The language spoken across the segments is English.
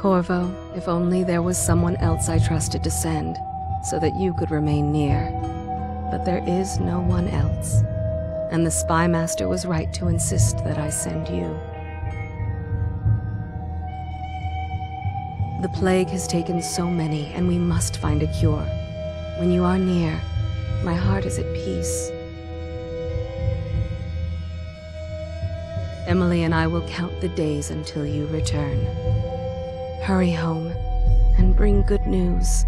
Corvo, if only there was someone else I trusted to send, so that you could remain near. But there is no one else. And the Spy Master was right to insist that I send you. The plague has taken so many, and we must find a cure. When you are near, my heart is at peace. Emily and I will count the days until you return. Hurry home and bring good news.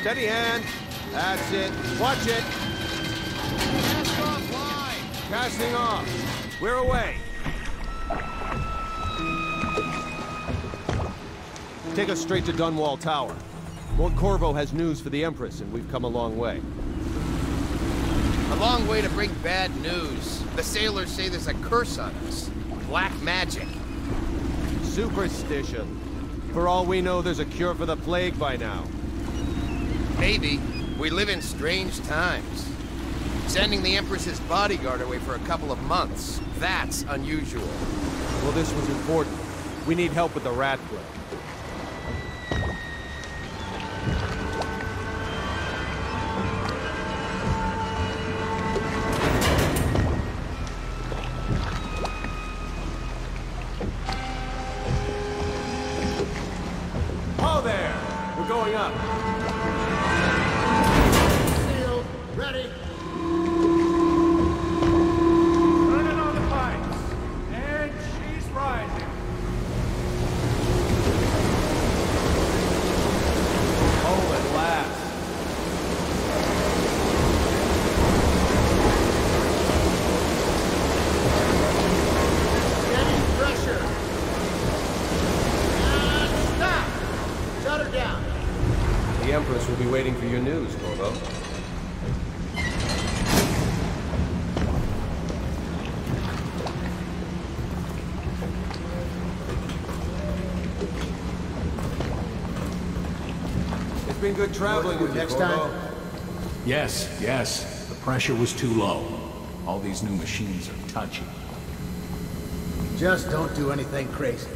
Steady hand. That's it. Watch it. Cast off line. Casting off. We're away. Take us straight to Dunwall Tower. Lord Corvo has news for the Empress, and we've come a long way. A long way to bring bad news. The sailors say there's a curse on us. Black magic. Superstition. For all we know, there's a cure for the plague by now. Maybe. We live in strange times. Sending the Empress's bodyguard away for a couple of months. That's unusual. Well, this was important. We need help with the rat plague. Good traveling with you, Next Corvo. time. Yes, yes. The pressure was too low. All these new machines are touchy. Just don't do anything crazy.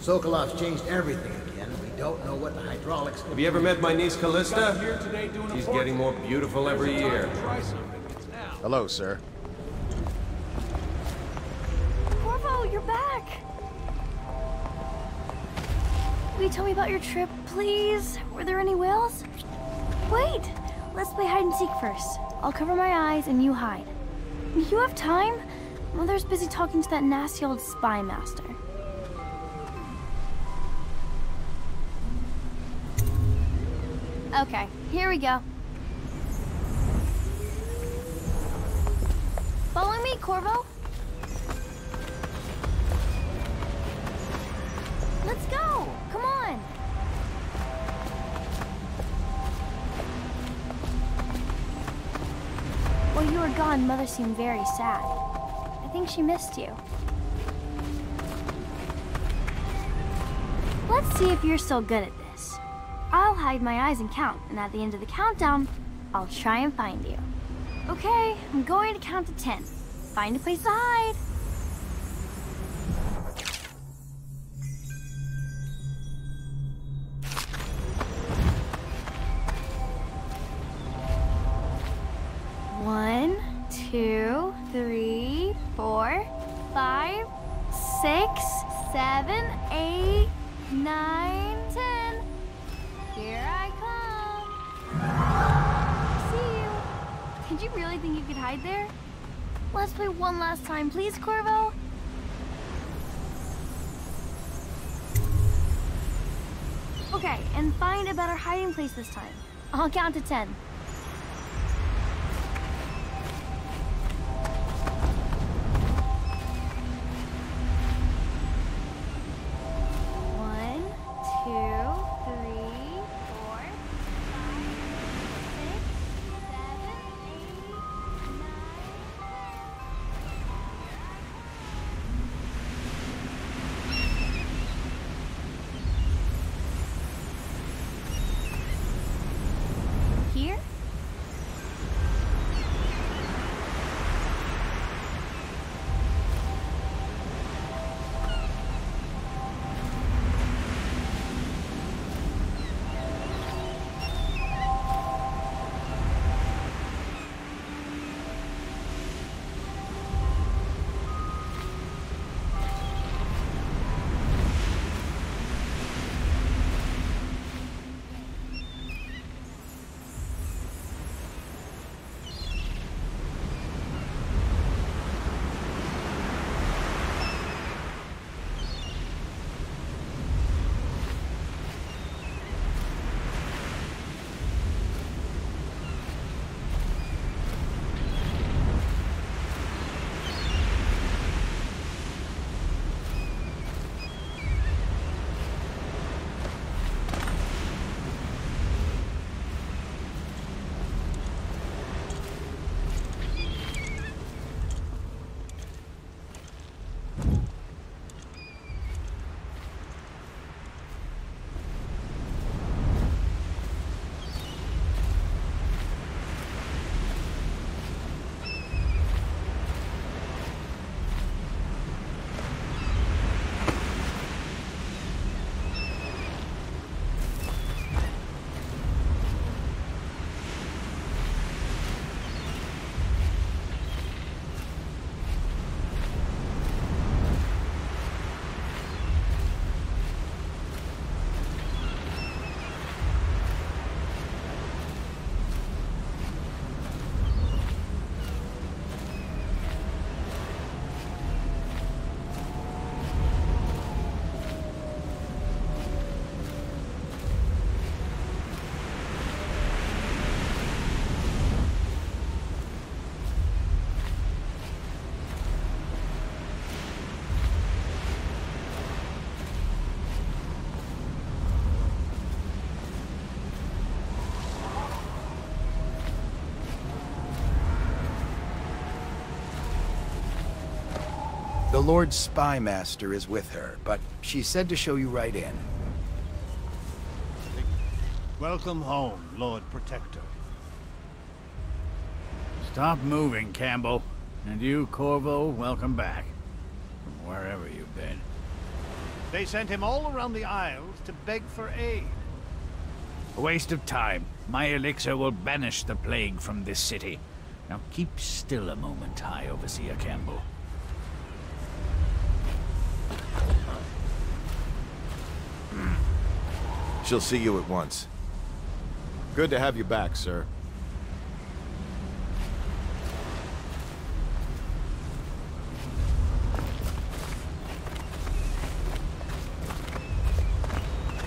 Sokolov's changed everything again. We don't know what the hydraulics... Have you ever met my niece Callista? Here today doing She's getting more beautiful every There's a time year. to Try something. It's now. Hello, sir. Corvo, you're back! Will you tell me about your trip, please? Were there any whales? And seek first. I'll cover my eyes and you hide. You have time? Mother's busy talking to that nasty old spy master. Okay, here we go. Follow me, Corvo. Were gone, Mother seemed very sad. I think she missed you. Let's see if you're still good at this. I'll hide my eyes and count, and at the end of the countdown, I'll try and find you. Okay, I'm going to count to ten. Find a place to hide. Two, three, four, five, six, seven, eight, nine, ten. Here I come. See you. Did you really think you could hide there? Let's play one last time, please, Corvo. Okay, and find a better hiding place this time. I'll count to ten. The Lord Spymaster is with her, but she said to show you right in. Welcome home, Lord Protector. Stop moving, Campbell. And you, Corvo, welcome back. From wherever you've been. They sent him all around the Isles to beg for aid. A waste of time. My elixir will banish the plague from this city. Now keep still a moment, High Overseer Campbell. She'll see you at once. Good to have you back, sir.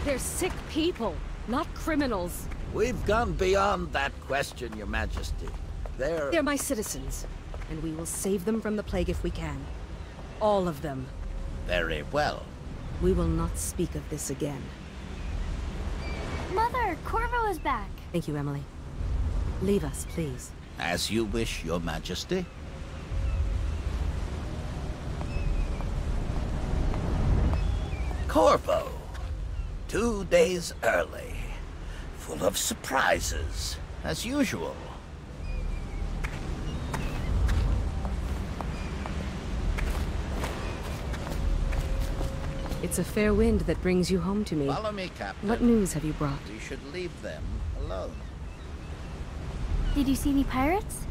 They're sick people, not criminals. We've gone beyond that question, Your Majesty. They're... They're my citizens, and we will save them from the plague if we can. All of them. Very well. We will not speak of this again. Mother, Corvo is back. Thank you, Emily. Leave us, please. As you wish, Your Majesty. Corvo. Two days early. Full of surprises, as usual. It's a fair wind that brings you home to me. Follow me, Captain. What news have you brought? We should leave them alone. Did you see any pirates?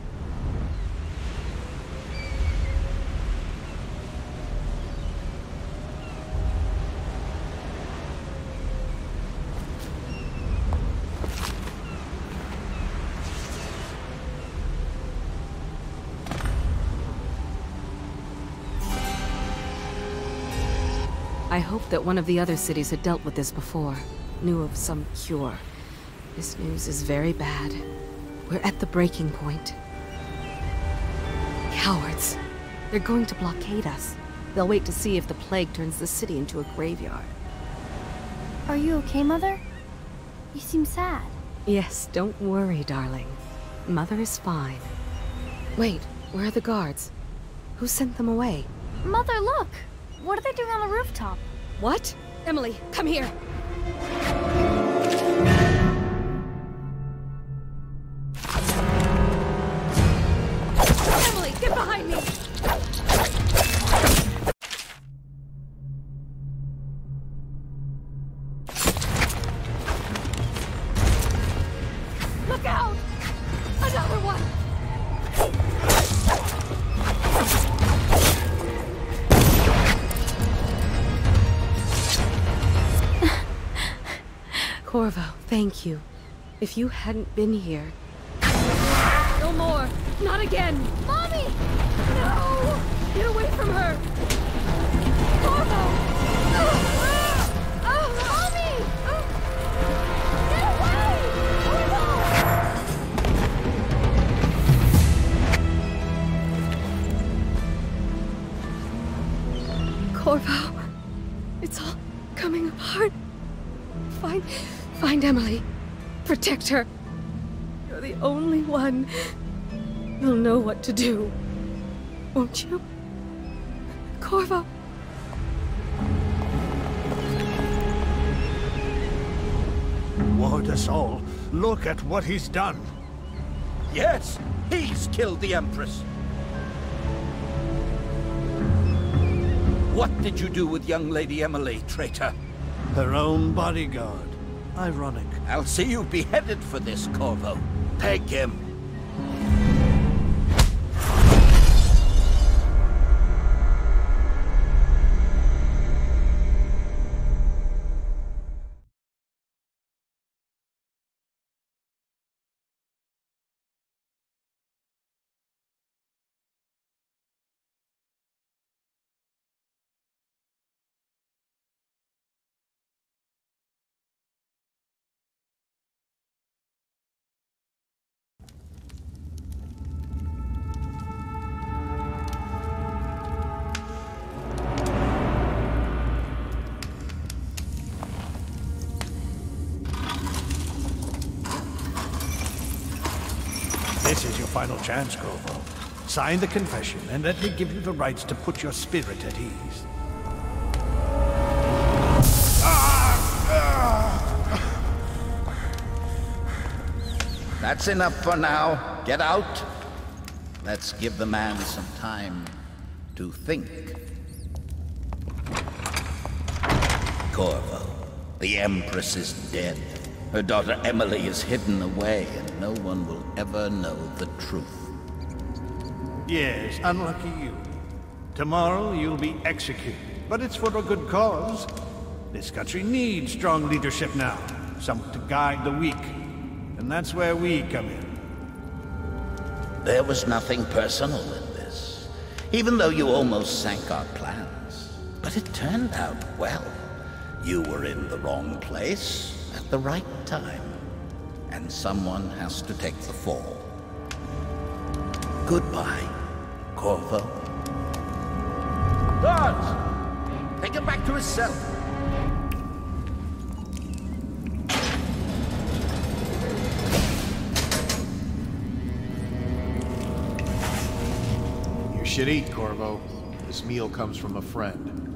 I hoped that one of the other cities had dealt with this before, knew of some cure. This news is very bad. We're at the breaking point. Cowards. They're going to blockade us. They'll wait to see if the plague turns the city into a graveyard. Are you okay, Mother? You seem sad. Yes, don't worry, darling. Mother is fine. Wait, where are the guards? Who sent them away? Mother, look! What are they doing on the rooftop? What? Emily, come here! If you hadn't been here... No more! Not again! Mommy! No! Get away from her! Corvo! Oh, oh, Mommy! Oh. Get away! Corvo! Corvo, it's all coming apart. Find, find Emily. Protect her. You're the only one who'll know what to do. Won't you? Corvo. Ward us all. Look at what he's done. Yes, he's killed the Empress. What did you do with young Lady Emily, traitor? Her own bodyguard. Ironic. I'll see you beheaded for this, Corvo. Take him. Final chance, Corvo. Sign the confession, and let me give you the rites to put your spirit at ease. That's enough for now. Get out. Let's give the man some time to think. Corvo, the Empress is dead. Her daughter Emily is hidden away, and no one will ever know the truth. Yes, unlucky you. Tomorrow you'll be executed, but it's for a good cause. This country needs strong leadership now, someone to guide the weak. And that's where we come in. There was nothing personal in this, even though you almost sank our plans. But it turned out well. You were in the wrong place the right time, and someone has to take the fall. Goodbye, Corvo. Guards! Take him back to his cell. You should eat, Corvo. This meal comes from a friend.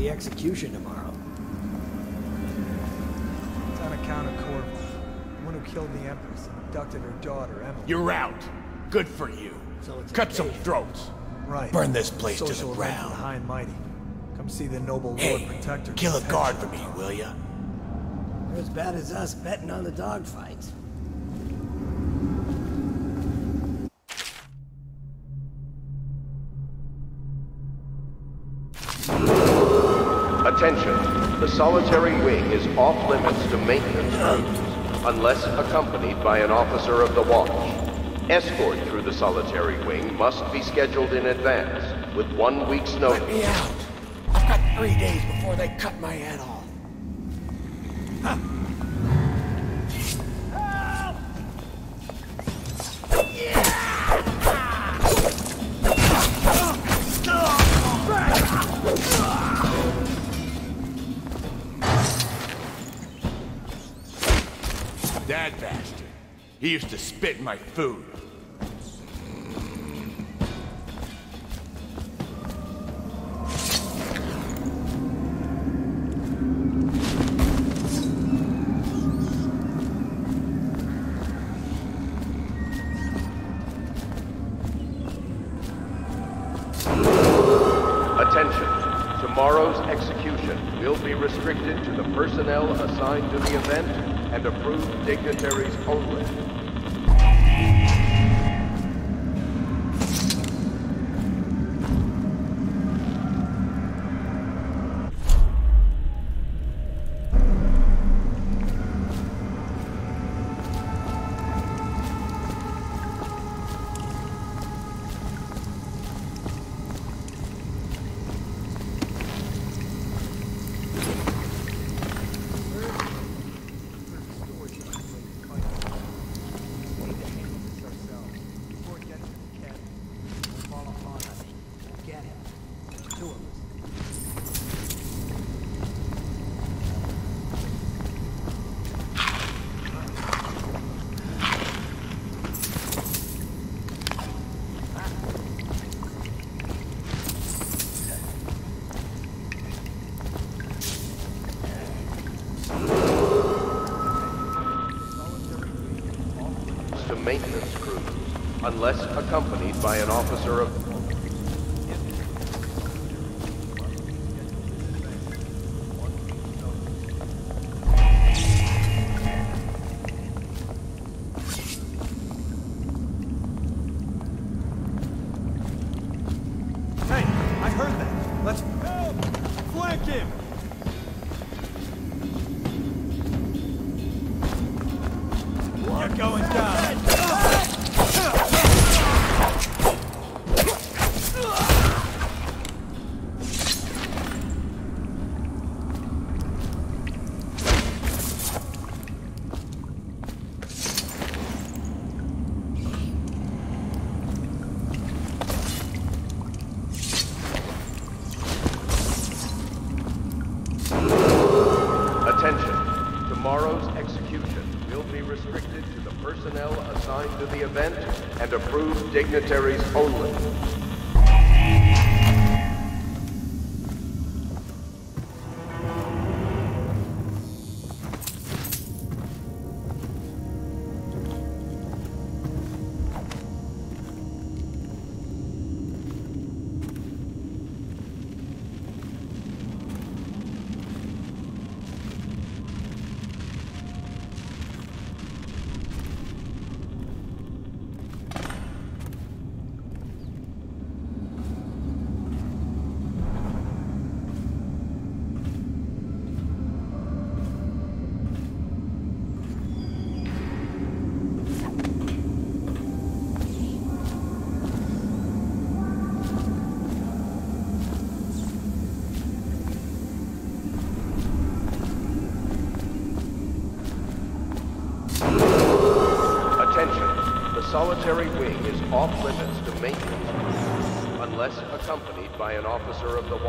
The execution tomorrow? It's on account of Corvo, the one who killed the Empress and abducted her daughter, Emily. You're out. Good for you. So it's Cut some throats. Right. Burn this place to the Social event for ground. the high and mighty. Come see the noble Lord Hey, Protector. kill a guard for me, will ya? They're as bad as us betting on the dogfights. Attention. The solitary wing is off limits to maintenance crews, unless accompanied by an officer of the watch. Escort through the solitary wing must be scheduled in advance, with one week's notice. Let me out. I've got three days before they cut my head off. That He used to spit my food. Attention. Tomorrow's execution will be restricted to the personnel assigned to the event and approved dignitaries only. by an officer of officer of the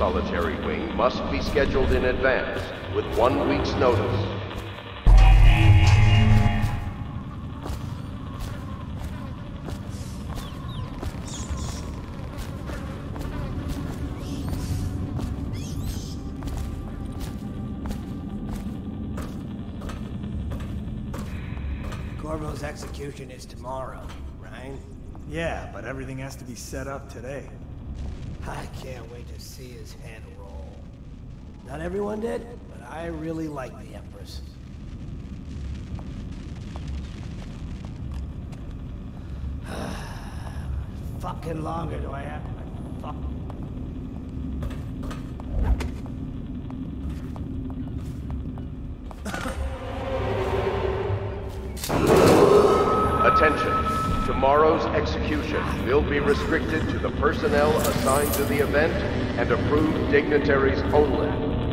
solitary wing must be scheduled in advance with one week's notice. Corvo's execution is tomorrow, right? Yeah, but everything has to be set up today. I can't wait see his head roll. Not everyone did, but I really like the Empress. Fucking longer do I have to fuck Tomorrow's execution will be restricted to the personnel assigned to the event and approved dignitaries only.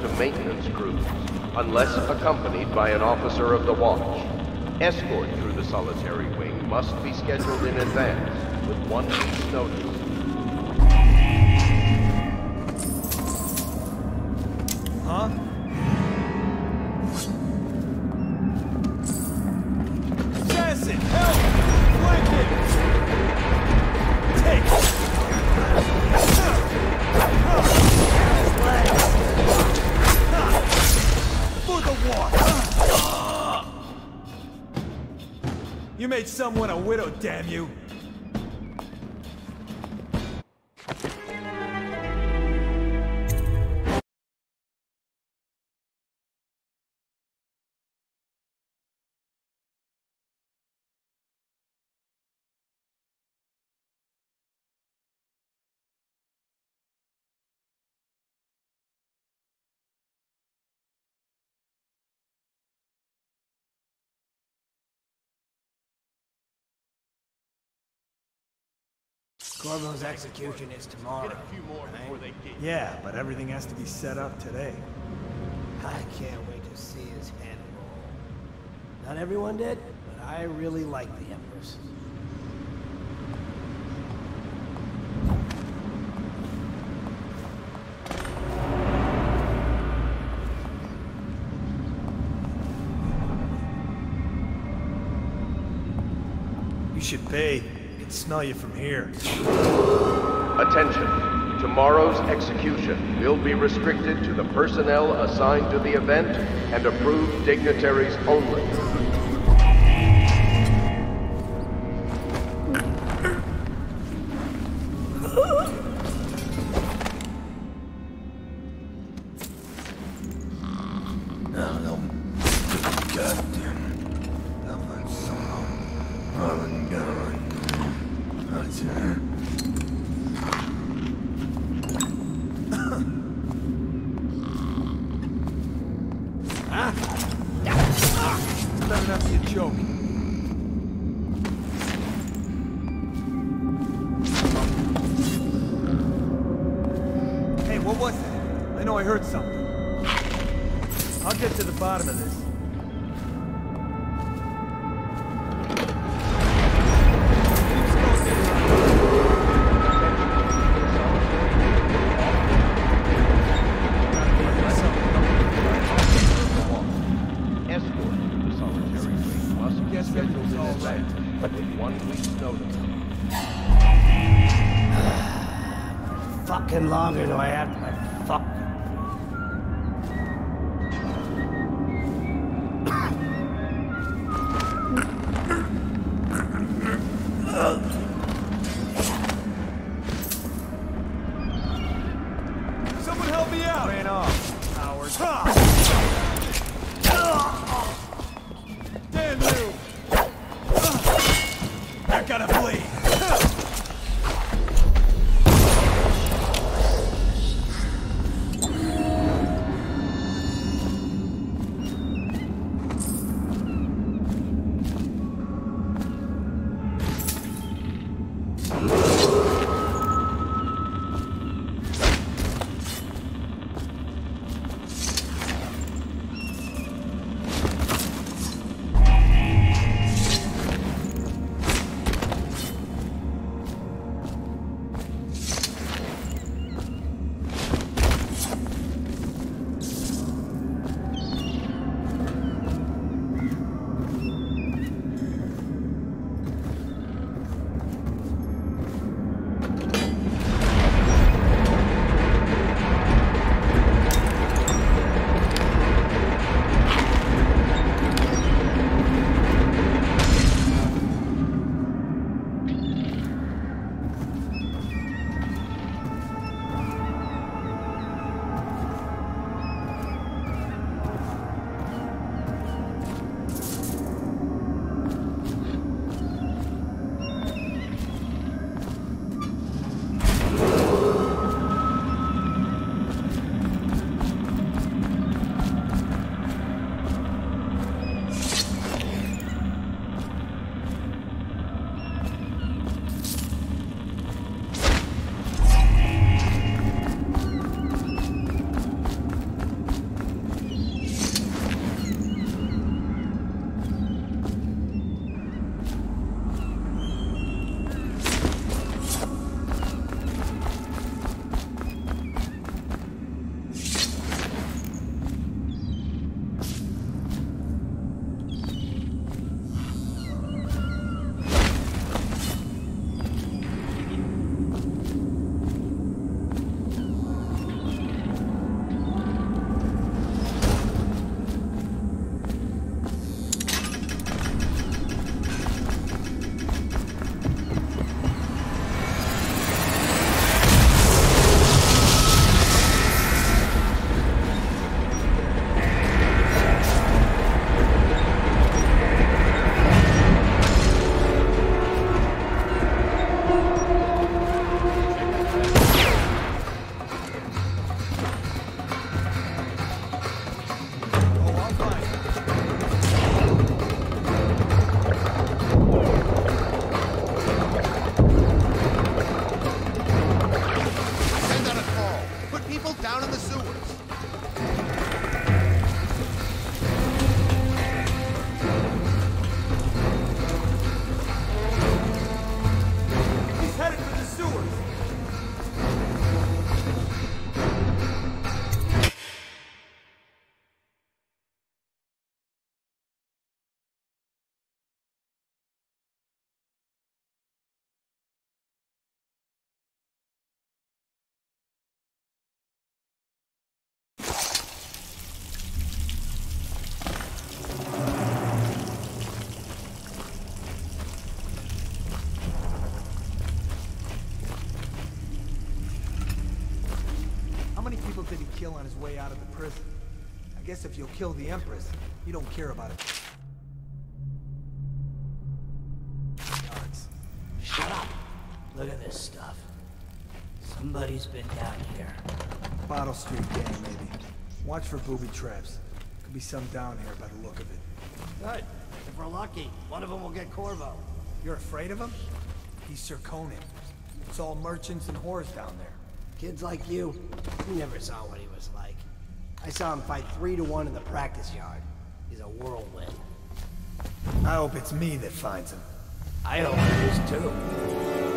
To maintenance crews, unless accompanied by an officer of the watch. Escort through the solitary wing must be scheduled in advance, with one week's notice. Someone a widow, damn you! Corvo's execution is tomorrow. right? Yeah, but everything has to be set up today. I can't wait to see his head roll. Not everyone did, but I really like the Empress. You should pay. Can smell you from here. Attention. Tomorrow's execution will be restricted to the personnel assigned to the event and approved dignitaries only. Kill on his way out of the prison? I guess if you'll kill the Empress, you don't care about it. Guards. Shut up! Look at this stuff. Somebody's been down here. Bottle Street gang, maybe. Watch for booby traps. Could be some down here by the look of it. Good. If we're lucky, one of them will get Corvo. You're afraid of him? He's Serkonan. It's all merchants and whores down there. Kids like you, you never saw what he. I saw him fight three to one in the practice yard. He's a whirlwind. I hope it's me that finds him. I hope it is too.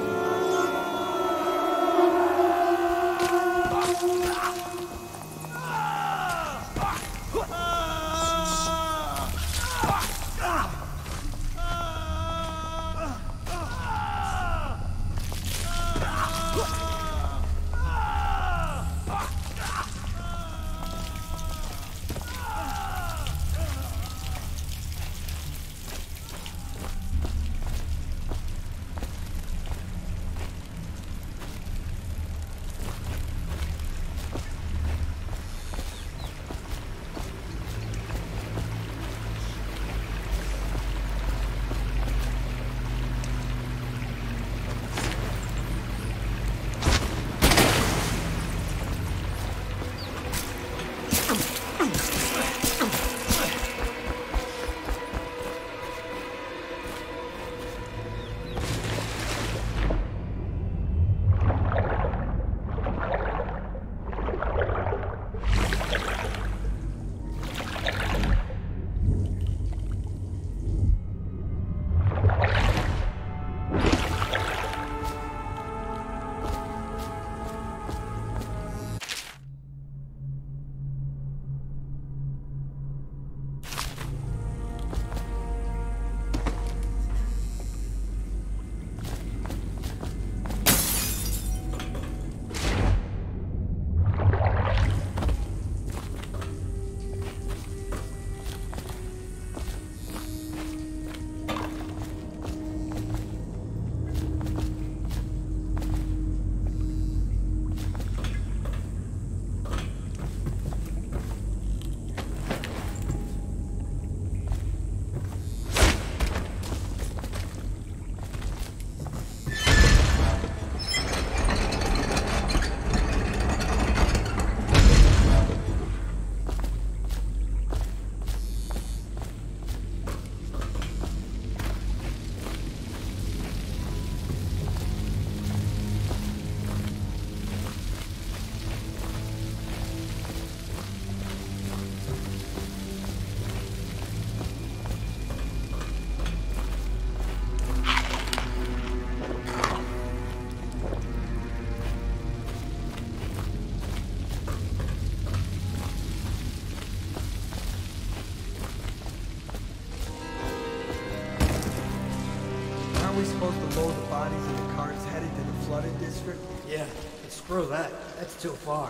Screw that. That's too far.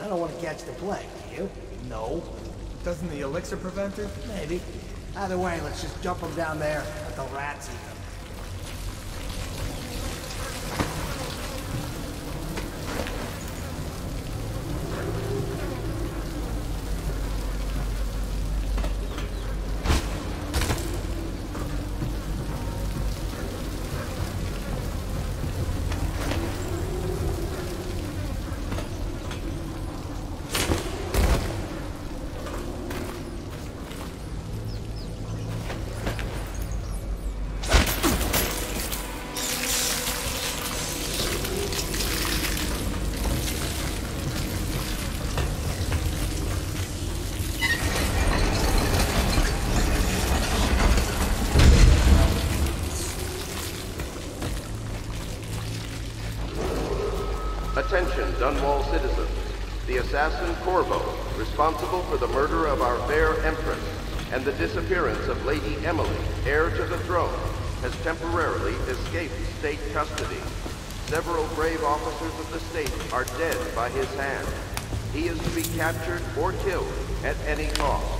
I don't want to catch the plague, do you? No. Doesn't the elixir prevent it? Maybe. Either way, let's just jump them down there. Let the rats eat them. Dunwall citizens. The assassin Corvo, responsible for the murder of our fair Empress and the disappearance of Lady Emily, heir to the throne, has temporarily escaped state custody. Several brave officers of the state are dead by his hand. He is to be captured or killed at any cost.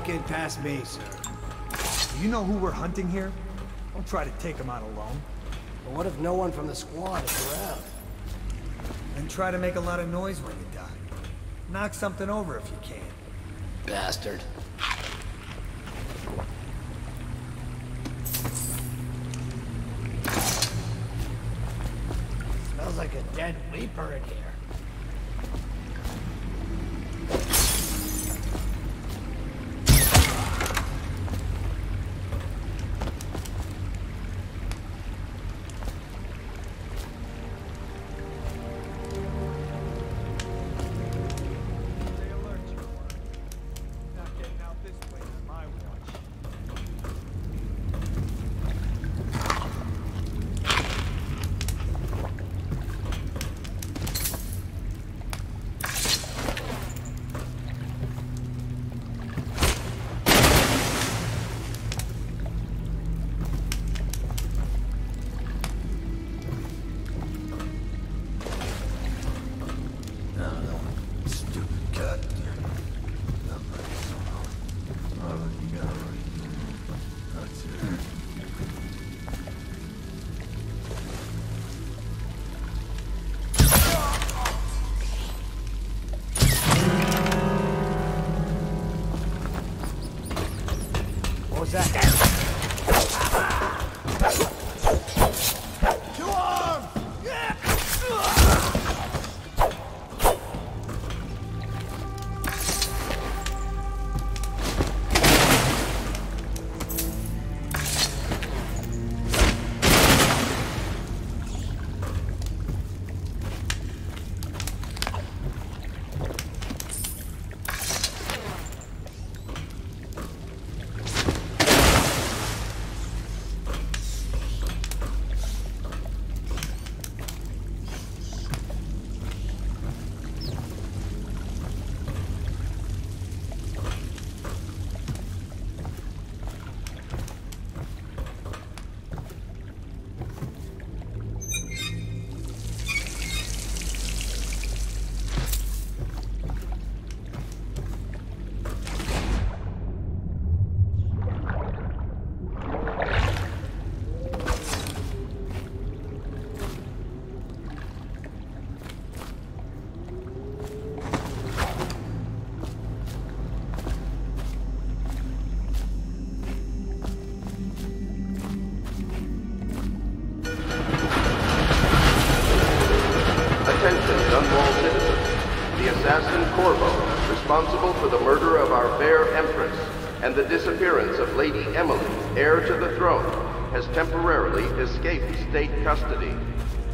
Won't get past me, sir. Do you know who we're hunting here? Don't try to take him out alone. But what if no one from the squad is around? Then try to make a lot of noise when you die. Knock something over if you can. Bastard. Smells like a dead Reaper in here.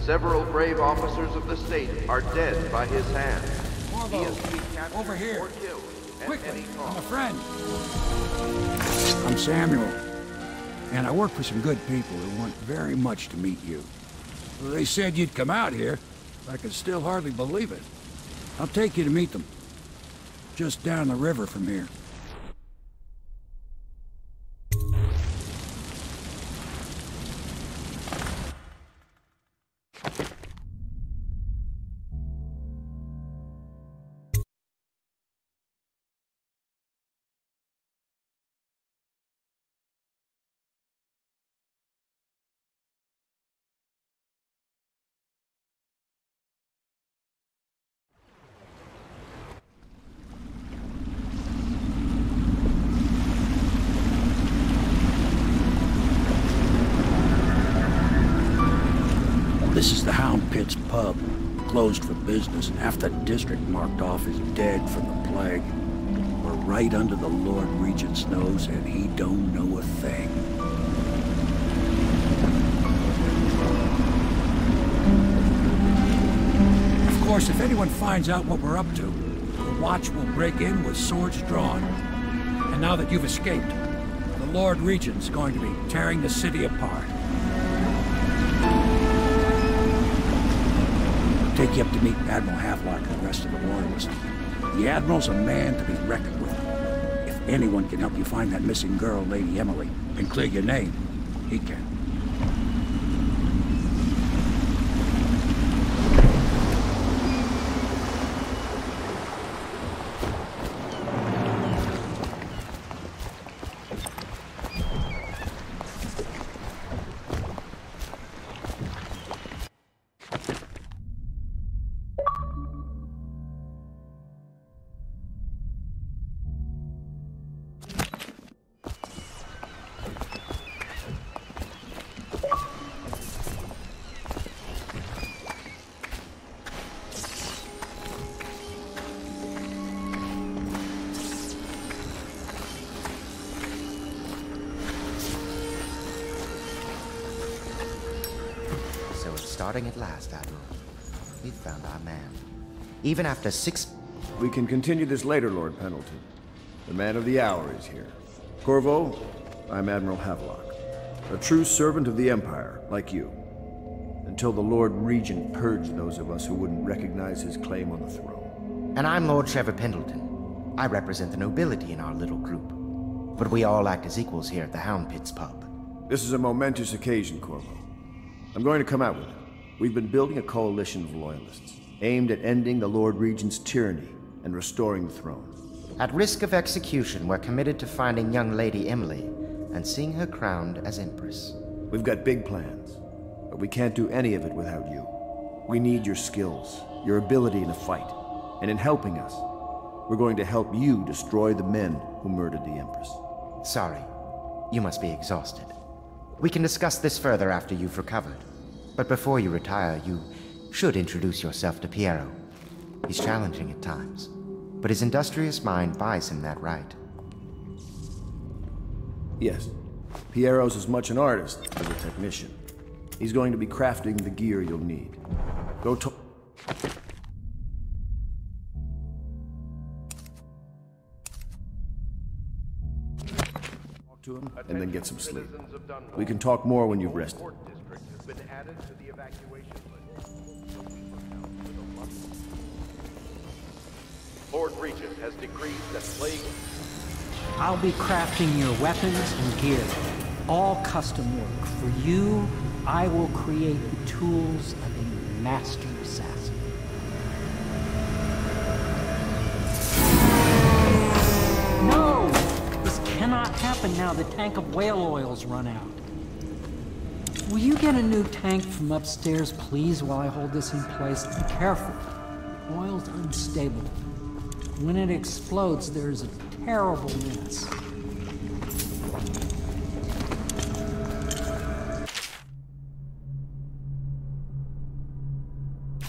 Several brave officers of the state are dead by his hand. He be captured over here. or killed at Quickly, I'm a friend. I'm Samuel, and I work for some good people who want very much to meet you. Well, they said you'd come out here. I can still hardly believe it. I'll take you to meet them. Just down the river from here. Business, half the district marked off as dead from the plague. We're right under the Lord Regent's nose, and he don't know a thing. Of course, if anyone finds out what we're up to, the Watch will break in with swords drawn. And now that you've escaped, the Lord Regent's going to be tearing the city apart. Take you up to meet Admiral Havelock and the rest of the Loyalists. The Admiral's a man to be reckoned with. If anyone can help you find that missing girl, Lady Emily, and clear your name, he can. Even after six... We can continue this later, Lord Pendleton. The man of the hour is here. Corvo, I'm Admiral Havelock. A true servant of the Empire, like you. Until the Lord Regent purged those of us who wouldn't recognize his claim on the throne. And I'm Lord Trevor Pendleton. I represent the nobility in our little group. But we all act as equals here at the Hound Pits pub. This is a momentous occasion, Corvo. I'm going to come out with it. We've been building a coalition of loyalists, aimed at ending the Lord Regent's tyranny and restoring the throne. At risk of execution, we're committed to finding young Lady Emily and seeing her crowned as Empress. We've got big plans, but we can't do any of it without you. We need your skills, your ability in a fight, and in helping us, we're going to help you destroy the men who murdered the Empress. Sorry, you must be exhausted. We can discuss this further after you've recovered. But before you retire, you should introduce yourself to Piero. He's challenging at times, but his industrious mind buys him that right. Yes, Piero's as much an artist as a technician. He's going to be crafting the gear you'll need. Go to... Talk to him, and then get some sleep. We can talk more when you've rested. Lord Regent has decreed that plague... I'll be crafting your weapons and gear. All custom work. For you, I will create the tools of a master assassin. No! This cannot happen now. The tank of whale oil's run out. Will you get a new tank from upstairs, please, while I hold this in place? Be careful. Oil's unstable. When it explodes, there's a terrible mess.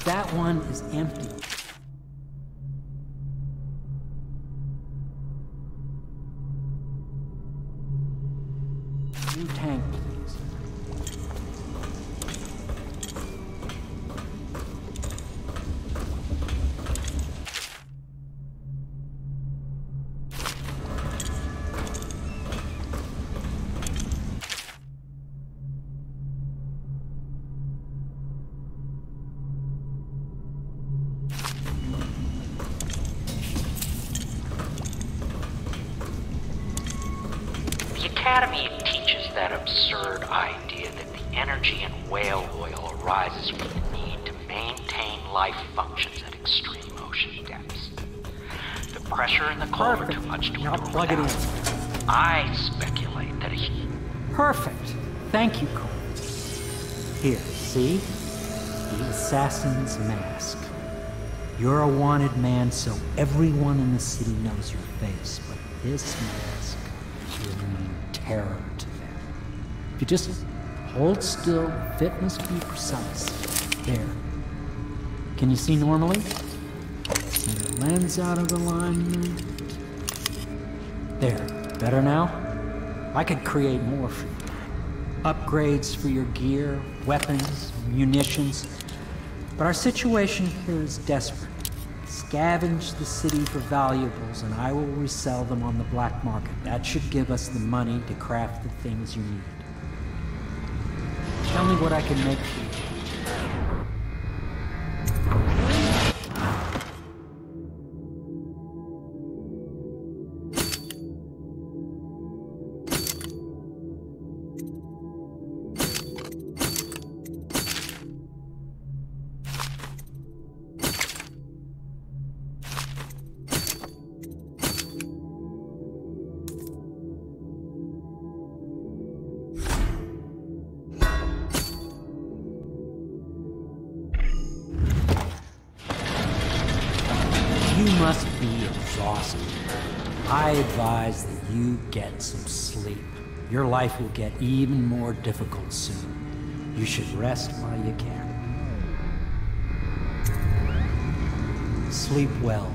That one is empty. Academy teaches that absurd idea that the energy in whale oil arises from the need to maintain life functions at extreme ocean depths. The pressure in the Perfect. too much to Now endure plug it in. I speculate that a Perfect. Thank you, Cole. Here, see? The assassin's mask. You're a wanted man, so everyone in the city knows your face, but this mean terror to them. If you just hold still, fit must be precise. There. Can you see normally? Center lens out of alignment. There. Better now? I could create more for you. Upgrades for your gear, weapons, munitions. But our situation here is desperate. Scavenge the city for valuables, and I will resell them on the black market. That should give us the money to craft the things you need. Tell me what I can make for you. Your life will get even more difficult soon. You should rest while you can. Sleep well.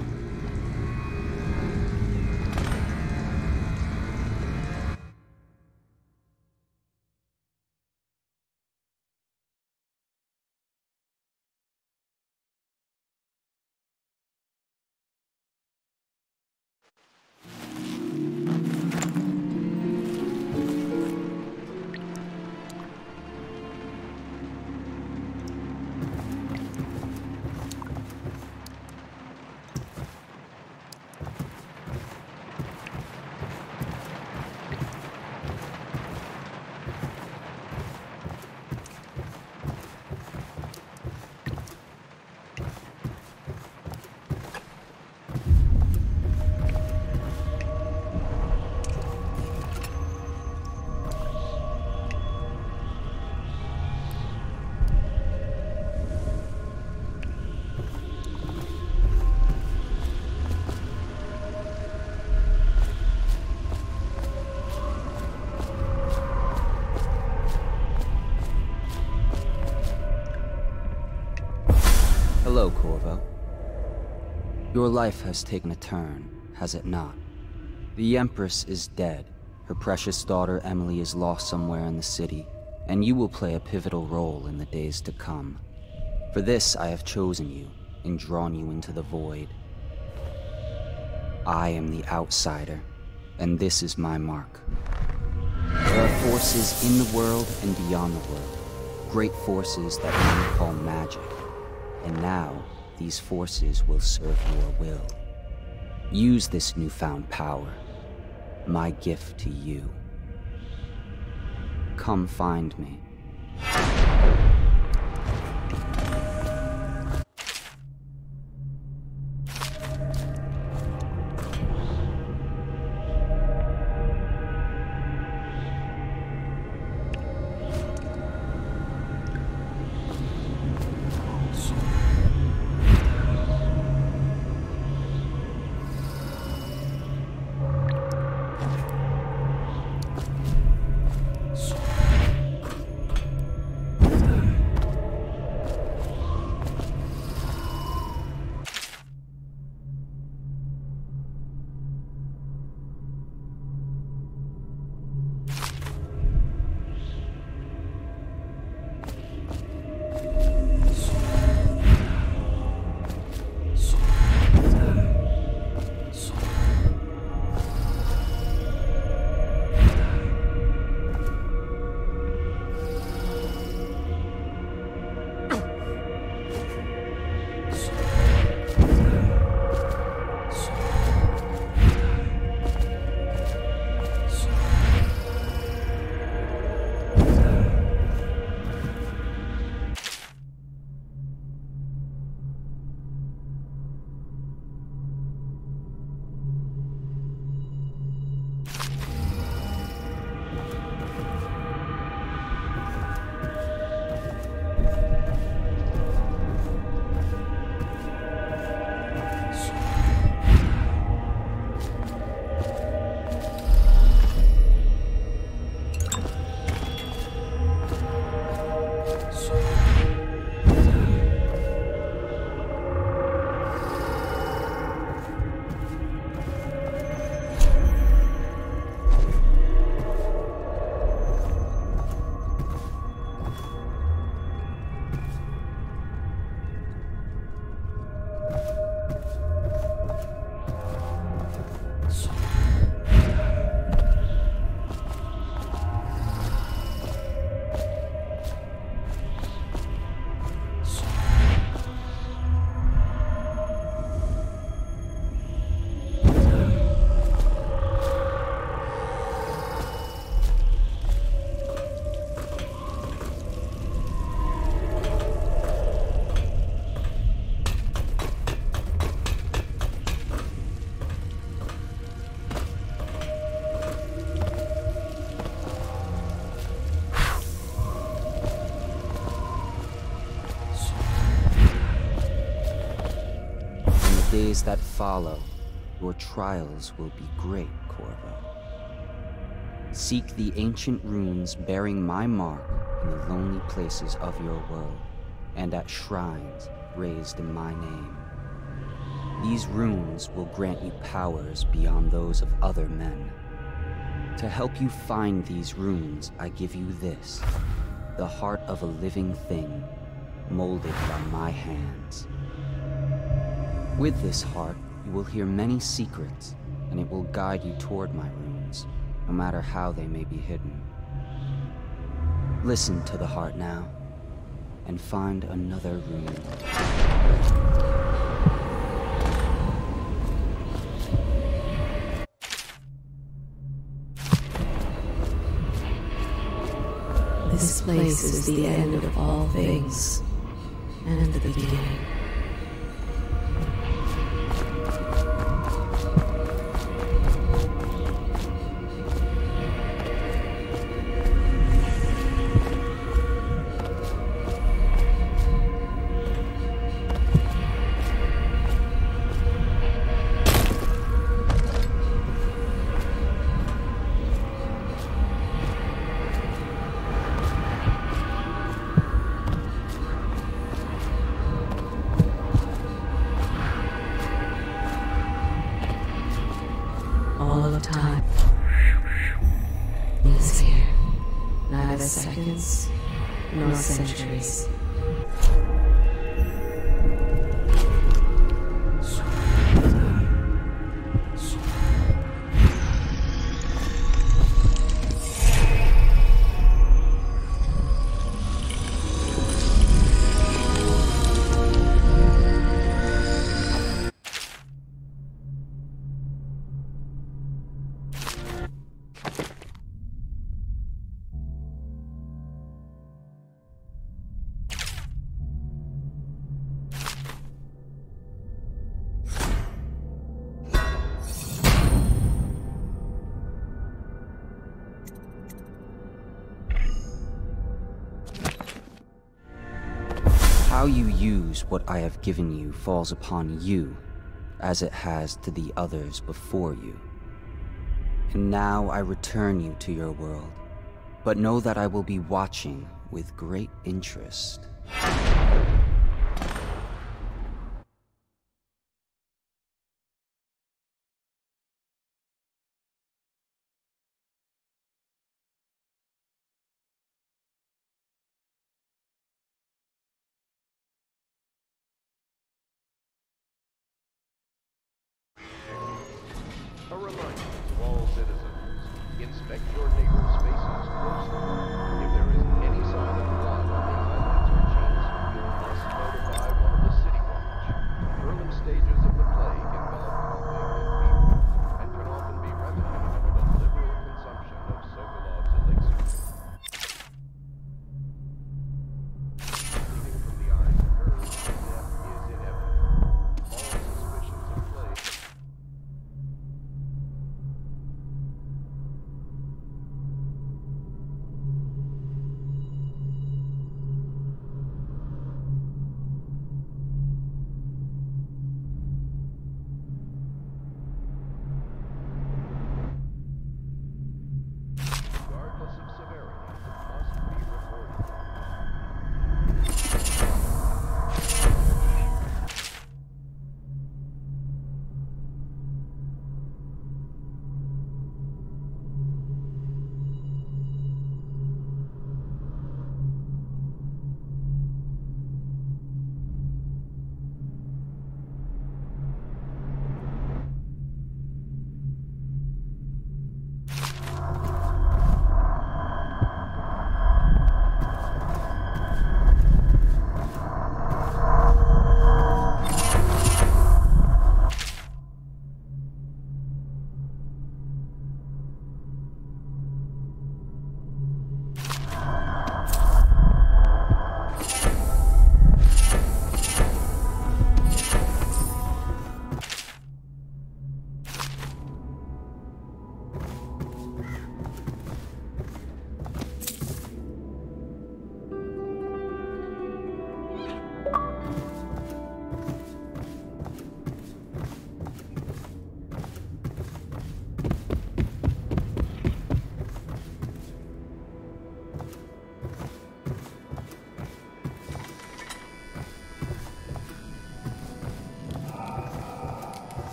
Your life has taken a turn, has it not? The Empress is dead. Her precious daughter Emily is lost somewhere in the city, and you will play a pivotal role in the days to come. For this, I have chosen you and drawn you into the void. I am the outsider, and this is my mark. There are forces in the world and beyond the world, great forces that men call magic. And now, these forces will serve your will. Use this newfound power, my gift to you. Come find me. Days that follow, your trials will be great, Corvo. Seek the ancient runes bearing my mark in the lonely places of your world, and at shrines raised in my name. These runes will grant you powers beyond those of other men. To help you find these runes, I give you this, the heart of a living thing, molded by my hands. With this heart, you will hear many secrets, and it will guide you toward my runes, no matter how they may be hidden. Listen to the heart now, and find another rune. This place is the end of all things, and the beginning. How you use what I have given you falls upon you, as it has to the others before you. And now I return you to your world, but know that I will be watching with great interest.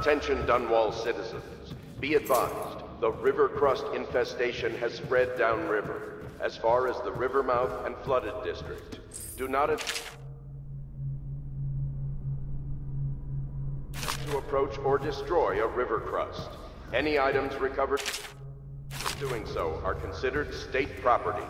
Attention Dunwall citizens. Be advised, the river crust infestation has spread downriver, as far as the river mouth and flooded district. Do not to approach or destroy a river crust. Any items recovered doing so are considered state property.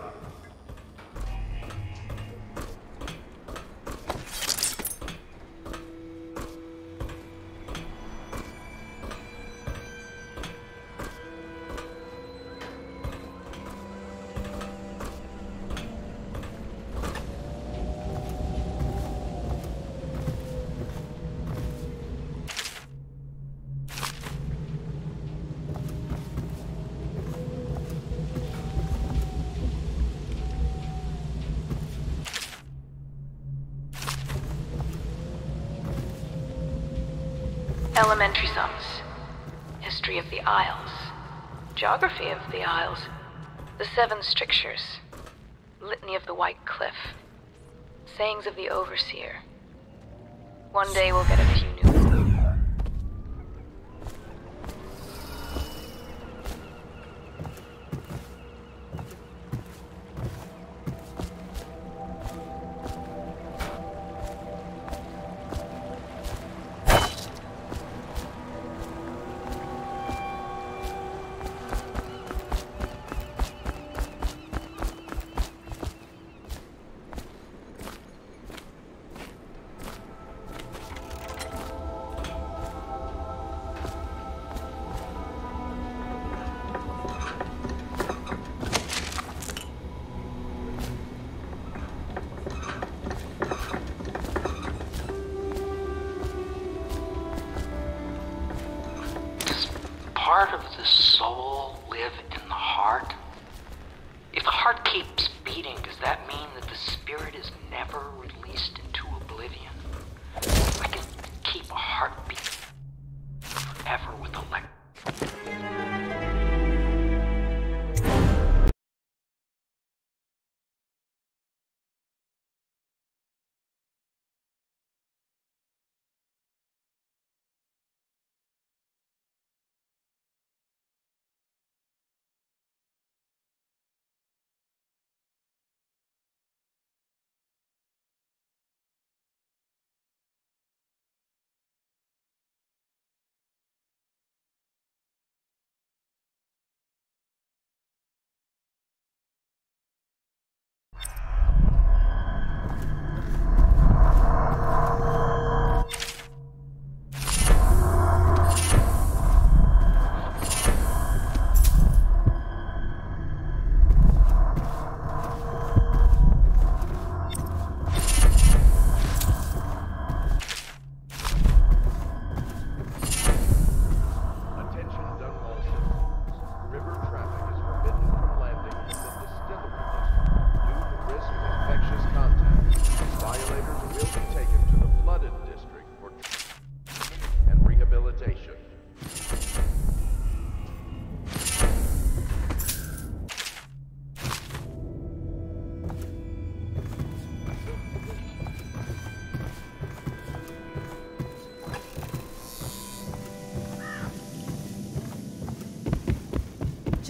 Geography of the Isles. The Seven Strictures. Litany of the White Cliff. Sayings of the Overseer. One day we'll get a few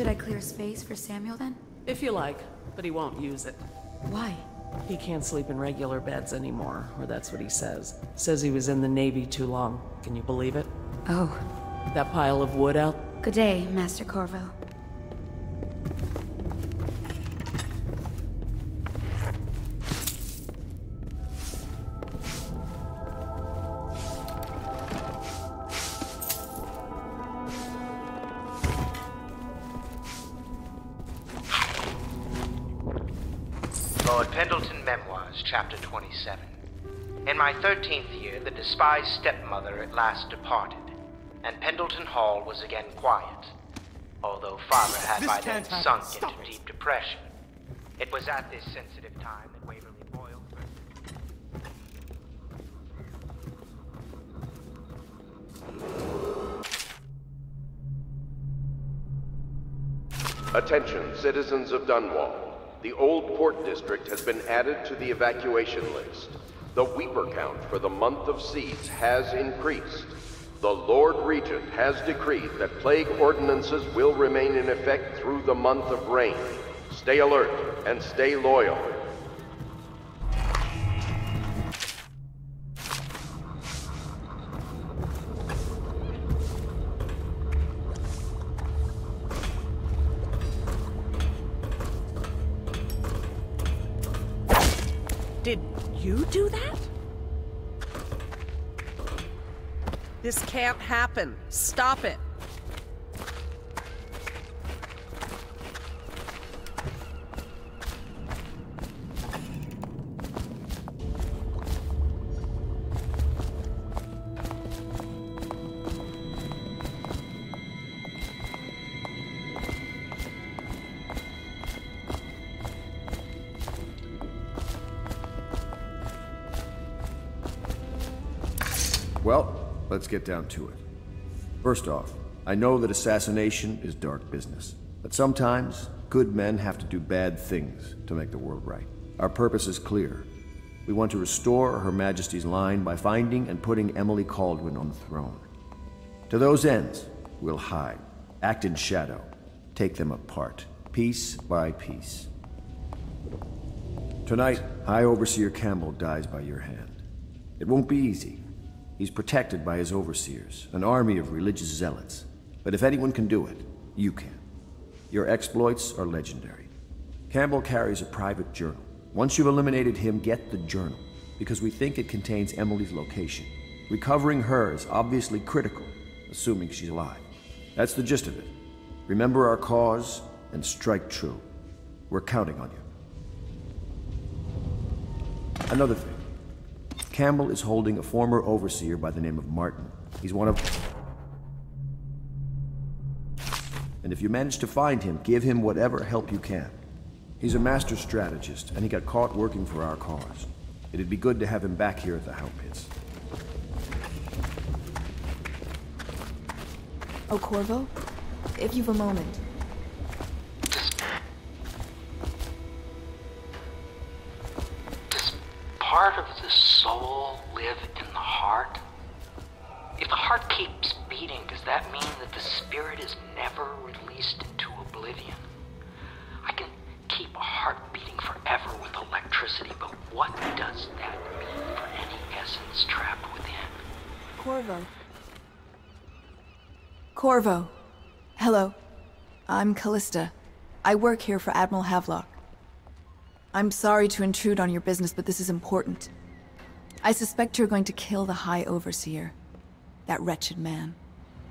Should I clear space for Samuel then? If you like, but he won't use it. Why? He can't sleep in regular beds anymore, or that's what he says. Says he was in the Navy too long. Can you believe it? Oh. That pile of wood out? Good day, Master Corvo. Thirteenth year, the despised stepmother at last departed, and Pendleton Hall was again quiet, although father had This by then happen. sunk Stop into it. deep depression. It was at this sensitive time that Waverly Boyle first Attention, citizens of Dunwall. The Old Port District has been added to the evacuation list. The Weeper count for the month of seeds has increased. The Lord Regent has decreed that plague ordinances will remain in effect through the month of rain. Stay alert and stay loyal. This can't happen. Stop it. Get down to it. First off, I know that assassination is dark business, but sometimes good men have to do bad things to make the world right. Our purpose is clear. We want to restore Her Majesty's line by finding and putting Emily Kaldwin on the throne. To those ends, we'll hide, act in shadow, take them apart, piece by piece. Tonight, High Overseer Campbell dies by your hand. It won't be easy. He's protected by his overseers, an army of religious zealots. But if anyone can do it, you can. Your exploits are legendary. Campbell carries a private journal. Once you've eliminated him, get the journal, because we think it contains Emily's location. Recovering her is obviously critical, assuming she's alive. That's the gist of it. Remember our cause and strike true. We're counting on you. Another thing. Campbell is holding a former overseer by the name of Martin. He's one of... And if you manage to find him, give him whatever help you can. He's a master strategist, and he got caught working for our cause. It'd be good to have him back here at the Hound Pits. Oh, Corvo? If you've a moment. Part of the soul live in the heart? If the heart keeps beating, does that mean that the spirit is never released into oblivion? I can keep a heart beating forever with electricity, but what does that mean for any essence trapped within? Corvo. Corvo. Hello. I'm Callista. I work here for Admiral Havelock. I'm sorry to intrude on your business, but this is important. I suspect you're going to kill the High Overseer. That wretched man.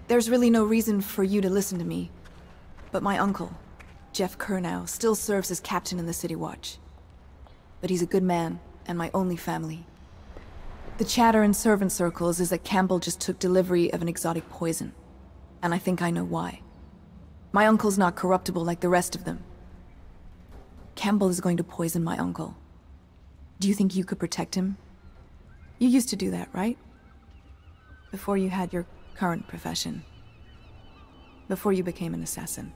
There's really no reason for you to listen to me. But my uncle, Geoff Curnow, still serves as captain in the City Watch. But he's a good man, and my only family. The chatter in servant circles is that Campbell just took delivery of an exotic poison. And I think I know why. My uncle's not corruptible like the rest of them. Campbell is going to poison my uncle. Do you think you could protect him? You used to do that, right? Before you had your current profession. Before you became an assassin.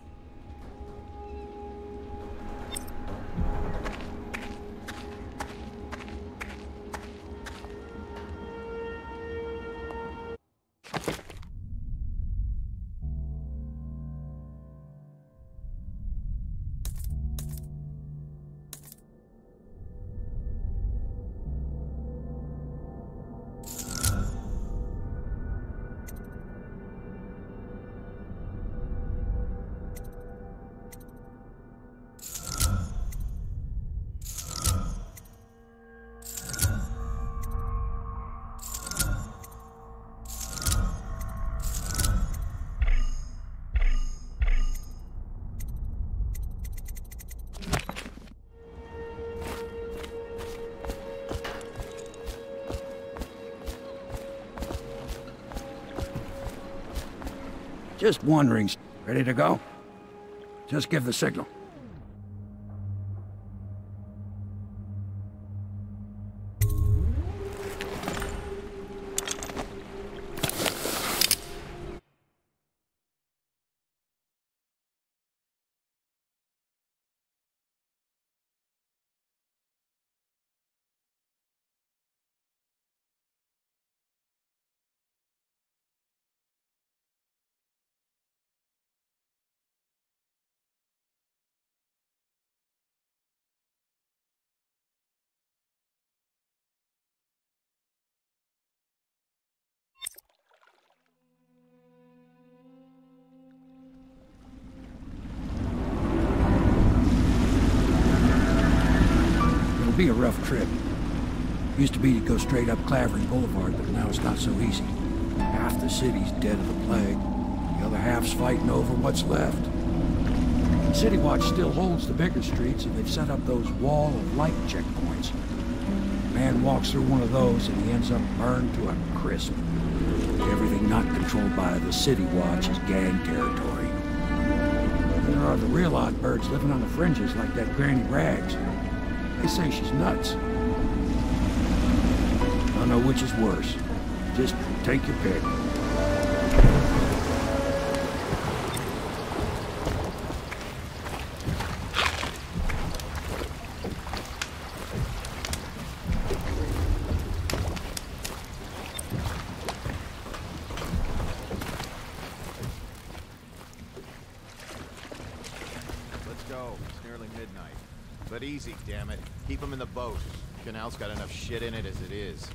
Just wondering. Ready to go? Just give the signal. Straight up Clavering Boulevard, but now it's not so easy. Half the city's dead of the plague. The other half's fighting over what's left. City Watch still holds the bigger streets, and they've set up those wall of light checkpoints. A man walks through one of those, and he ends up burned to a crisp. Everything not controlled by the City Watch is gang territory. There are the real odd birds living on the fringes like that Granny Rags. They say she's nuts know which is worse. Just take your pick. Let's go. It's nearly midnight. But easy, damn it. Keep them in the boat. Canal's got enough shit in it as it is.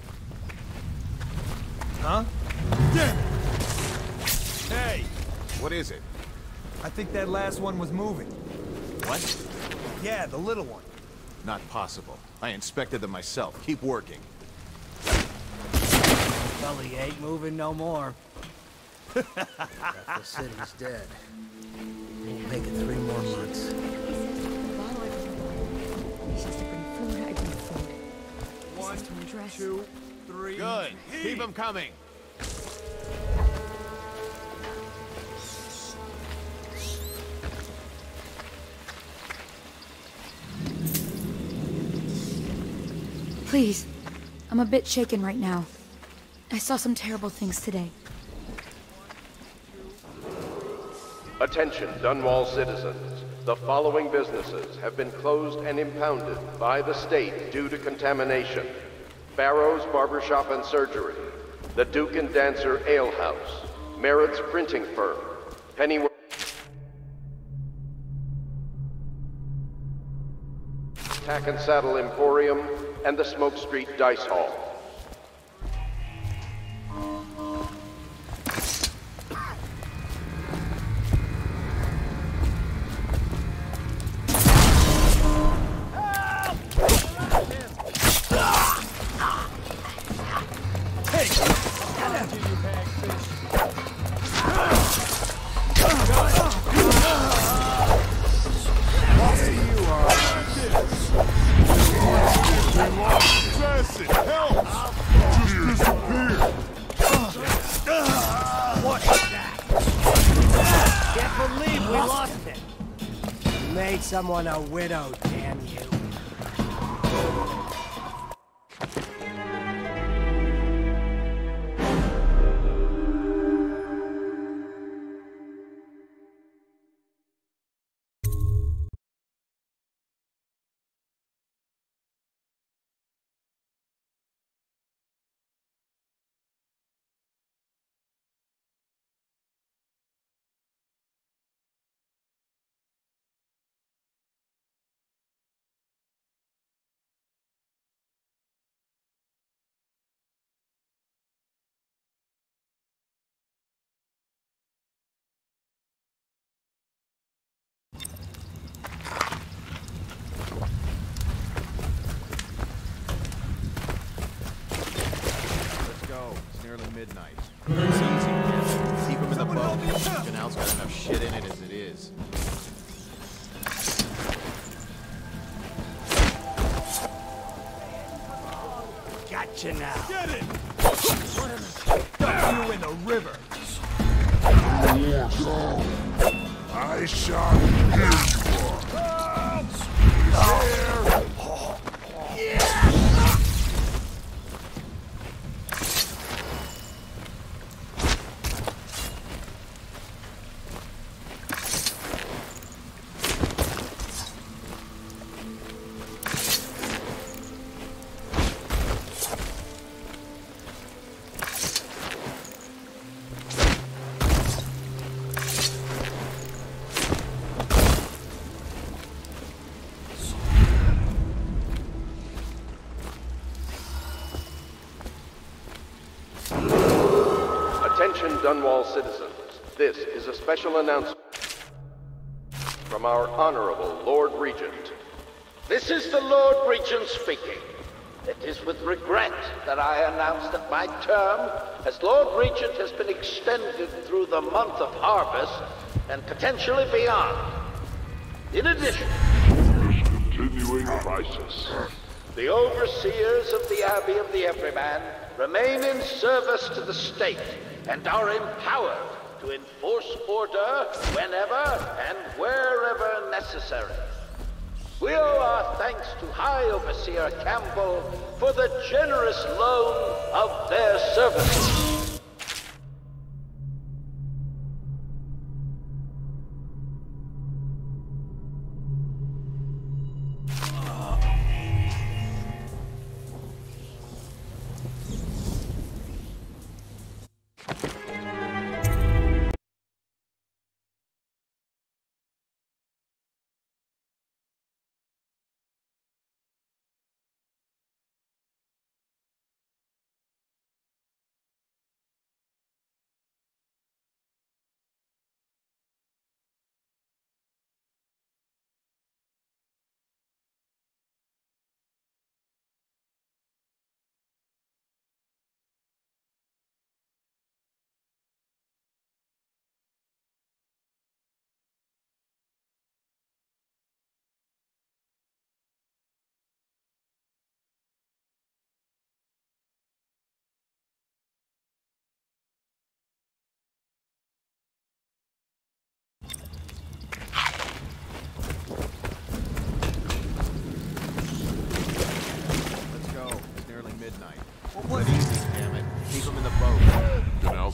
Think that last one was moving. What? Yeah, the little one. Not possible. I inspected them myself. Keep working. Well, he ain't moving no more. Half the city's dead. Won't make it three more months. One, two, three. Good. Keep them coming. Please. I'm a bit shaken right now. I saw some terrible things today. Attention, Dunwall citizens. The following businesses have been closed and impounded by the state due to contamination. Barrow's Barbershop and Surgery, the Duke and Dancer Ale House, Merritt's Printing Firm, Pennyworth... Tack and Saddle Emporium, and the Smoke Street Dice Hall. Someone a widow, midnight. Dunwall citizens. This is a special announcement from our Honorable Lord Regent. This is the Lord Regent speaking. It is with regret that I announce that my term as Lord Regent has been extended through the month of harvest and potentially beyond. In addition, Continuing crisis. the overseers of the Abbey of the Everyman remain in service to the state and are empowered to enforce order whenever and wherever necessary. We owe our thanks to High Overseer Campbell for the generous loan of their services.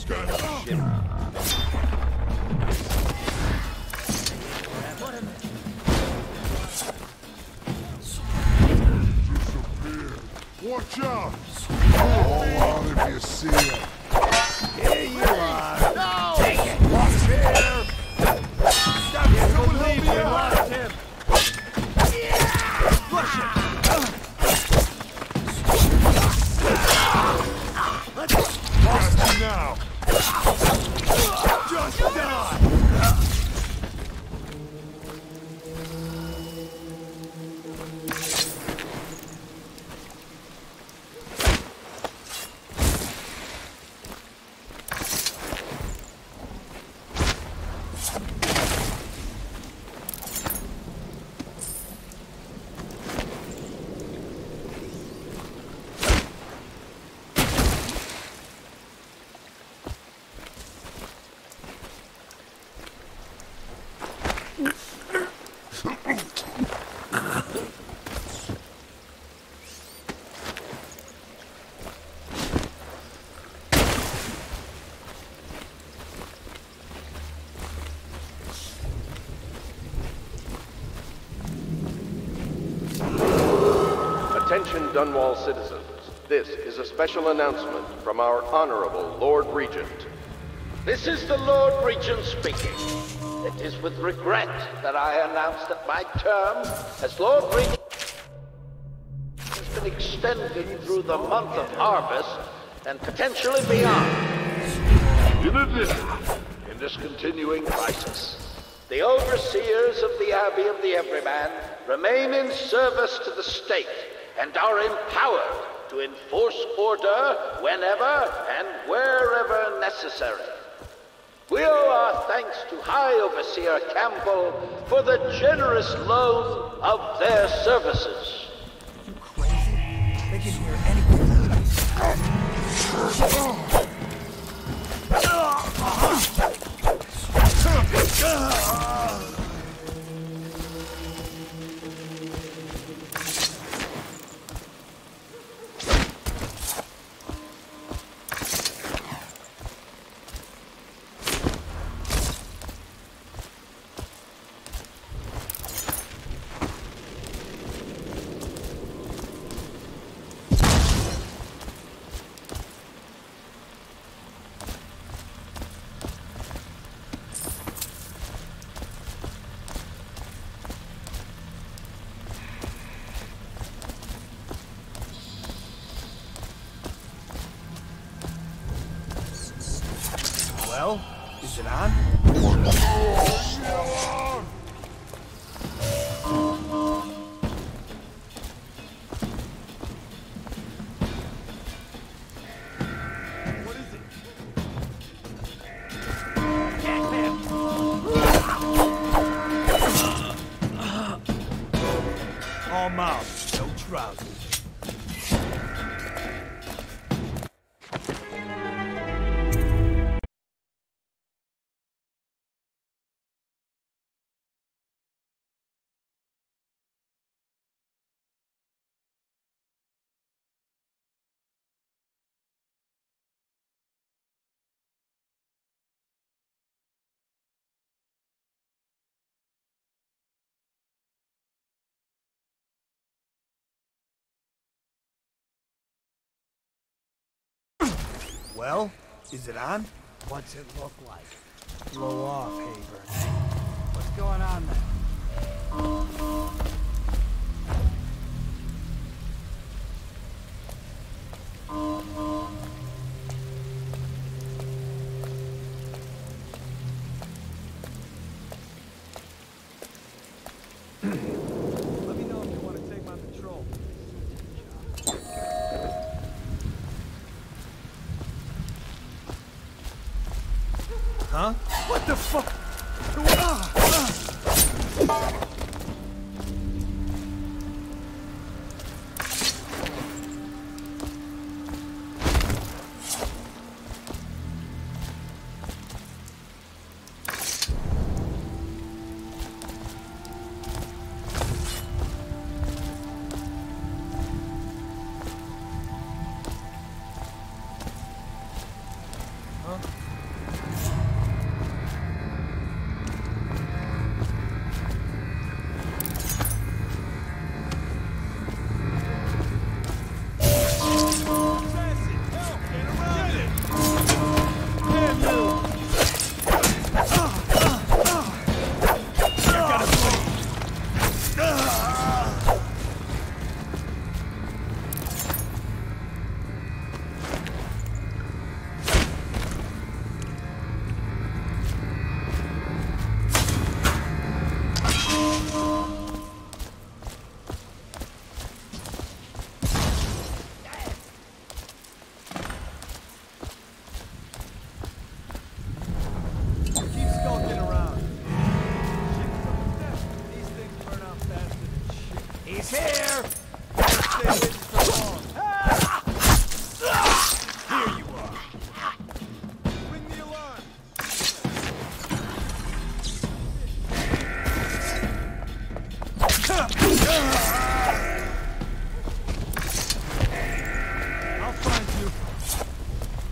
Canal's got Dunwall citizens. This is a special announcement from our Honorable Lord Regent. This is the Lord Regent speaking. It is with regret that I announce that my term as Lord Regent has been extended through the month of harvest and potentially beyond. In addition, in this continuing crisis, the overseers of the Abbey of the Everyman remain in service to the state and are empowered to enforce order whenever and wherever necessary. We owe our thanks to High Overseer Campbell for the generous loan of their services. You crazy! They can hear anything. Well, is it on? What's it look like? Blow off, Haver. What's going on there?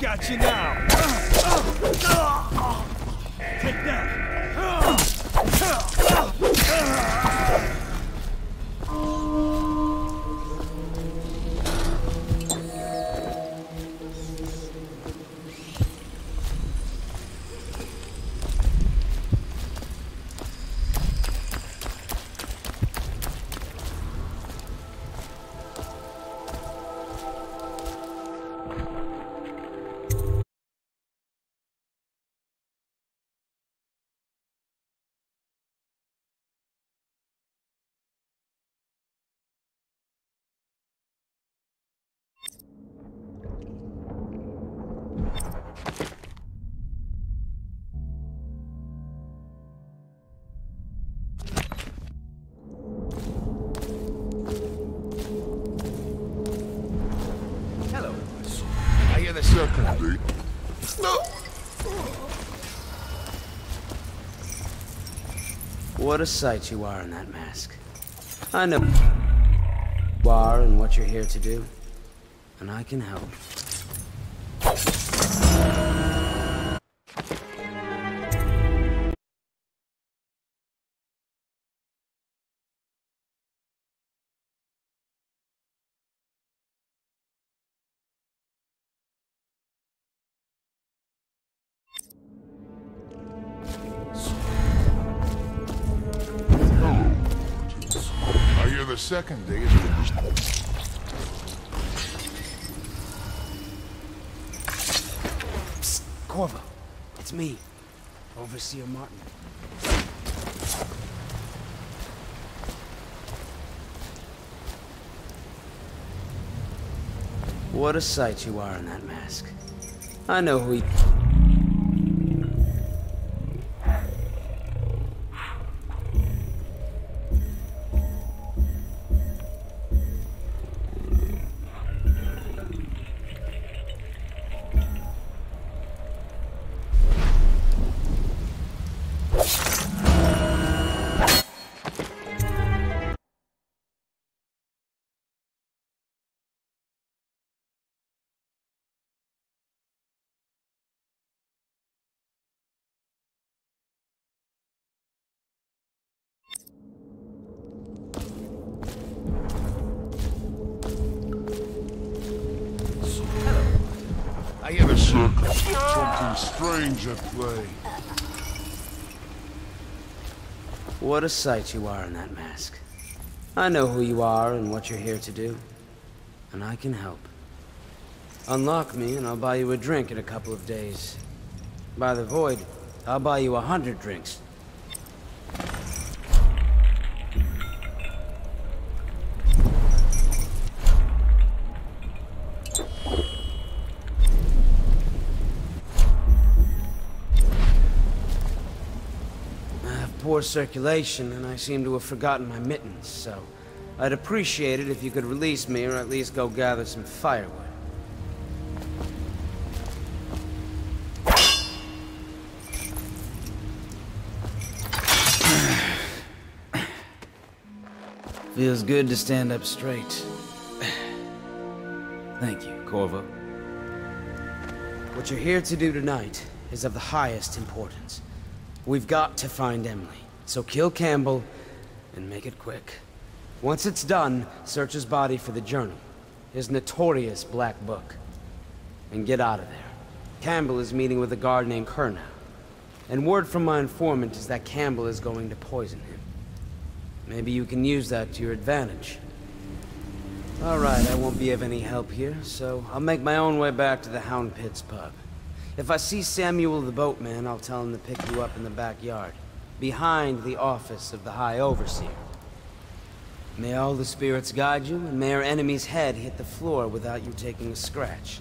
Got you now. Uh, uh, uh. Take that. What a sight you are in that mask. I know you are and what you're here to do, and I can help. Second day is Psst, Corvo. It's me, Overseer Martin. What a sight you are in that mask. I know who he... play. What a sight you are in that mask. I know who you are and what you're here to do. And I can help. Unlock me and I'll buy you a drink in a couple of days. By the Void, I'll buy you a hundred drinks. Poor circulation, and I seem to have forgotten my mittens, so I'd appreciate it if you could release me or at least go gather some firewood. Feels good to stand up straight. Thank you, Corvo. What you're here to do tonight is of the highest importance. We've got to find Emily, so kill Campbell and make it quick. Once it's done, search his body for the journal, his notorious black book, and get out of there. Campbell is meeting with a guard named Curnow, and word from my informant is that Campbell is going to poison him. Maybe you can use that to your advantage. All right, I won't be of any help here, so I'll make my own way back to the Hound Pits pub. If I see Samuel the boatman, I'll tell him to pick you up in the backyard, behind the office of the High Overseer. May all the spirits guide you, and may our enemy's head hit the floor without you taking a scratch.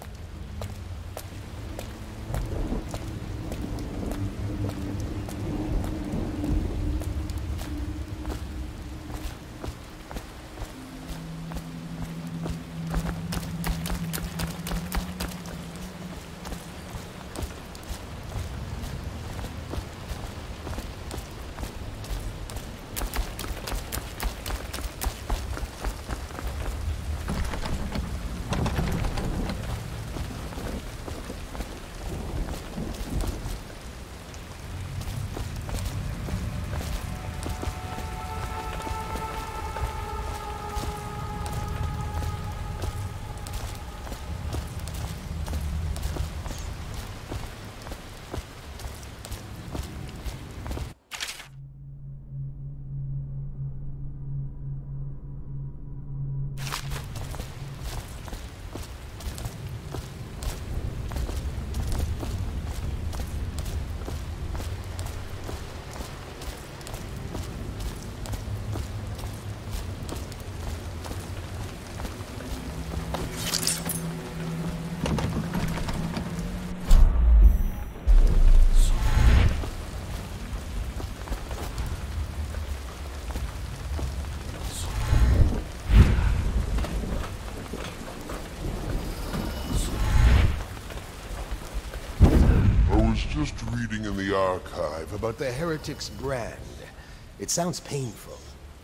About The Heretic's brand. It sounds painful.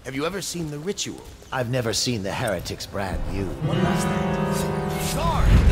Have you ever seen the ritual? I've never seen the Heretics brand used. What was that? Guard!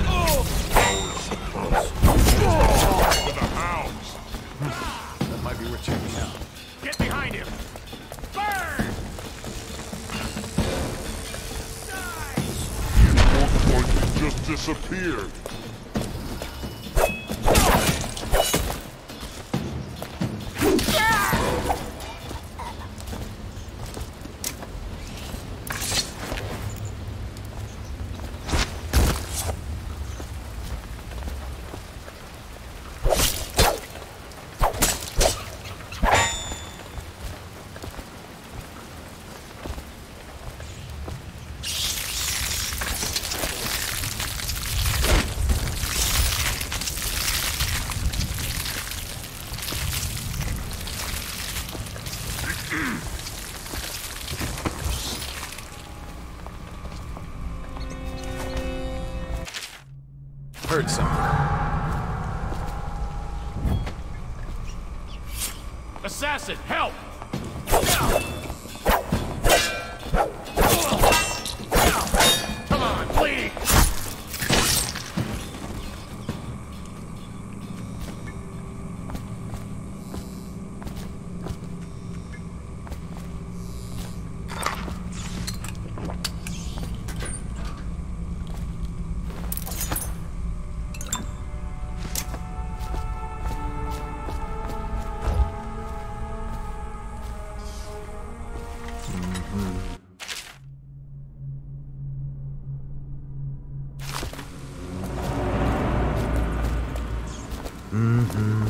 Mm-hmm.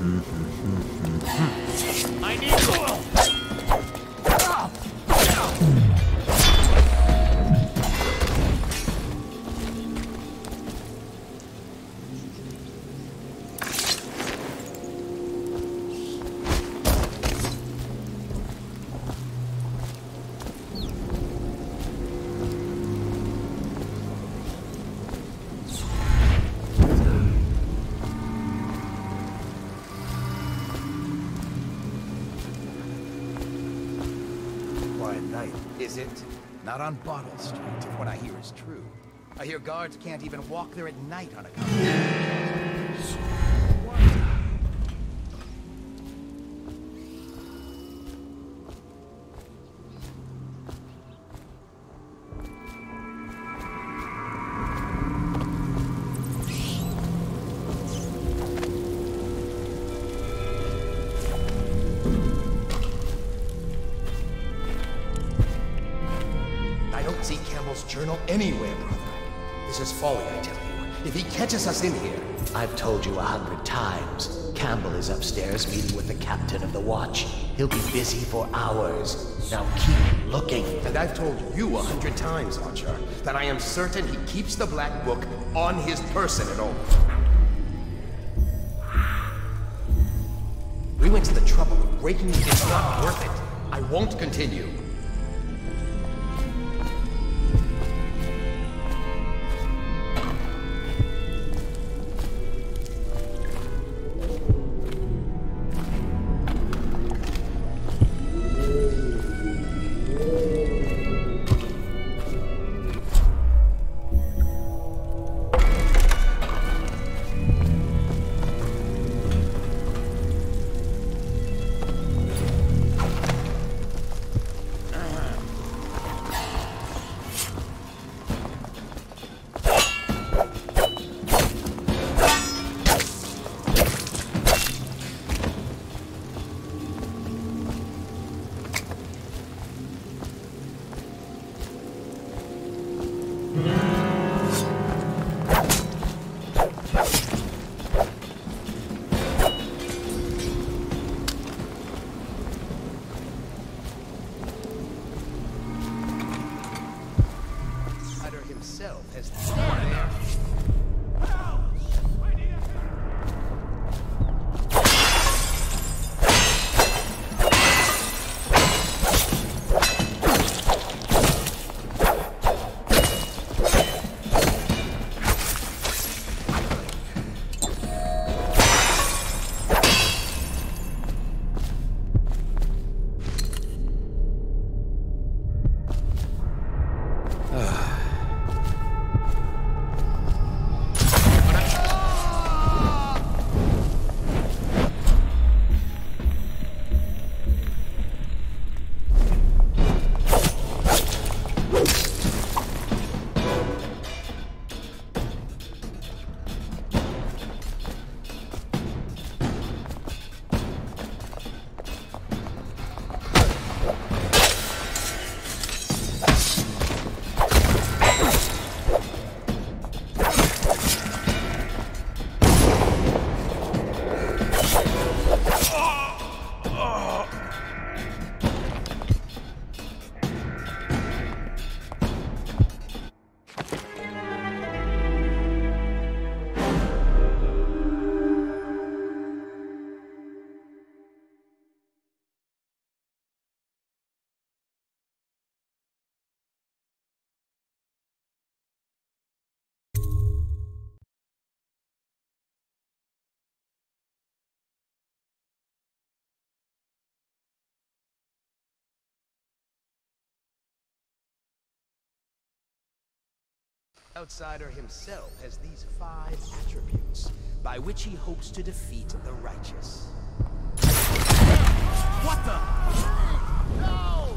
Mm-hmm. Mm-hmm. I need Not on Bottle Street, if what I hear is true. I hear guards can't even walk there at night on account of... If catches us in here... I've told you a hundred times. Campbell is upstairs meeting with the captain of the watch. He'll be busy for hours. Now keep looking. And I've told you a hundred times, Archer, that I am certain he keeps the Black Book on his person at all. We went to the trouble of breaking it. It's not worth it. I won't continue. Outsider himself has these five attributes by which he hopes to defeat the righteous. What the?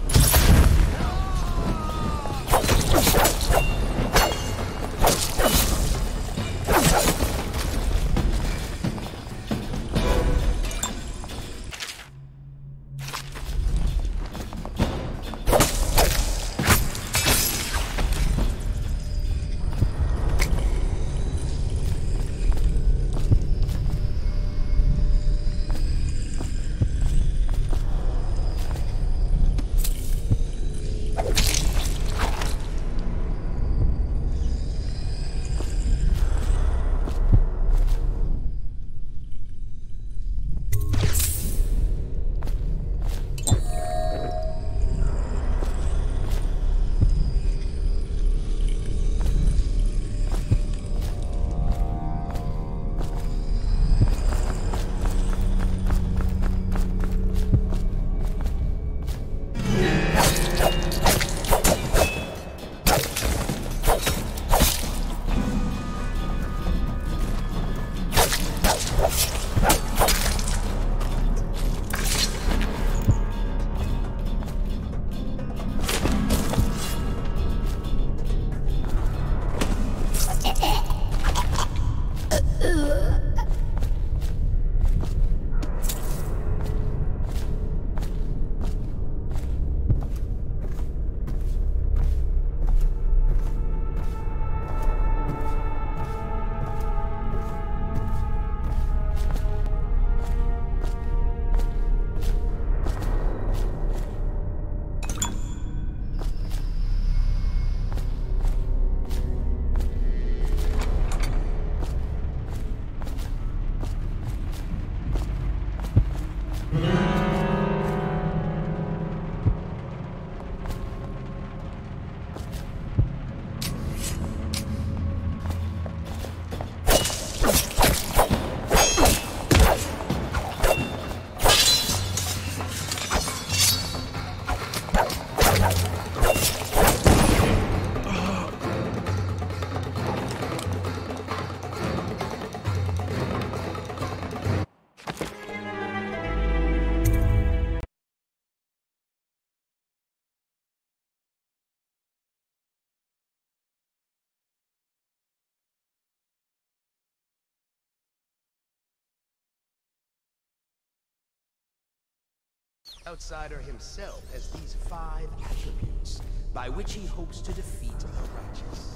Outsider himself has these five attributes by which he hopes to defeat the righteous.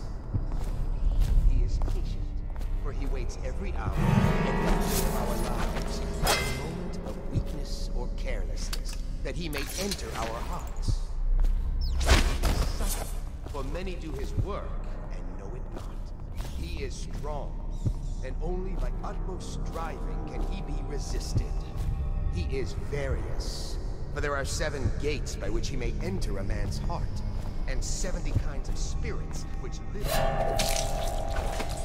He is patient, for he waits every hour, every day of our lives, a moment of weakness or carelessness, that he may enter our hearts. He is subtle, for many do his work and know it not. He is strong, and only by utmost striving can he be resisted. He is various, for there are seven gates by which he may enter a man's heart, and seventy kinds of spirits which live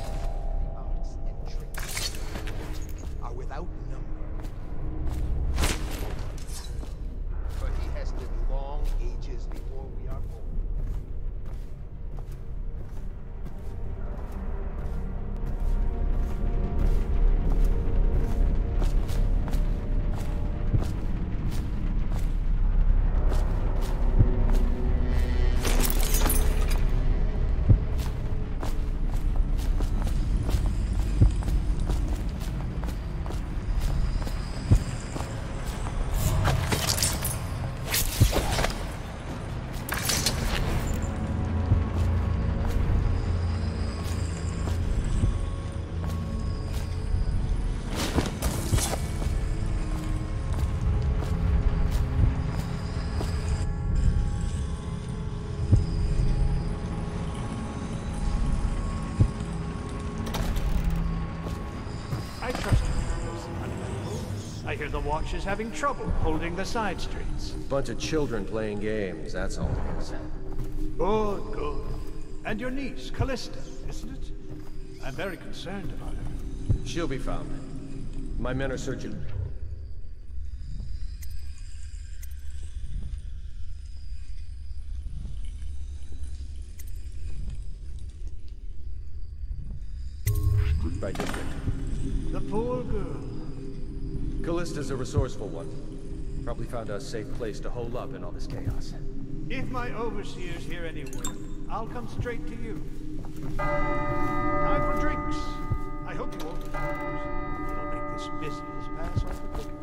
I hear the Watch is having trouble holding the side streets. Bunch of children playing games, that's all it is. Good, good. And your niece, Callista, isn't it? I'm very concerned about her. She'll be found. My men are searching. Safe place to hole up in all this chaos. If my overseer's here anywhere, I'll come straight to you. Time for drinks. I hope you won't refuse. It'll make this business pass off the quicker.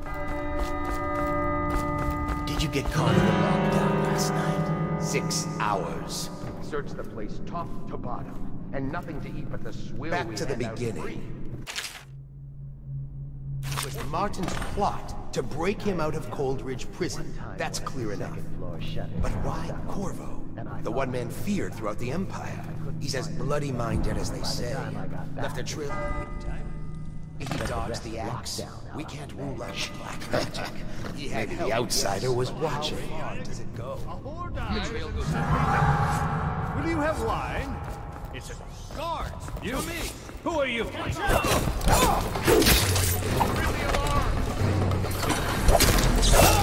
Did you get caught in the lockdown last night? Six hours. Search the place top to bottom, and nothing to eat but the swill Back we to the beginning. free. It was Martin's plot to break him out of Coldridge Prison. That's clear enough. But why Corvo? The one man feared throughout the Empire. He's as bloody-minded as they say. Left a trail. He dodged the axe. We can't rule out black magic. He had Maybe the outsider was watching. How far does it go? Will you have wine? It's a guard. You me. Who are you? Firing. Ah!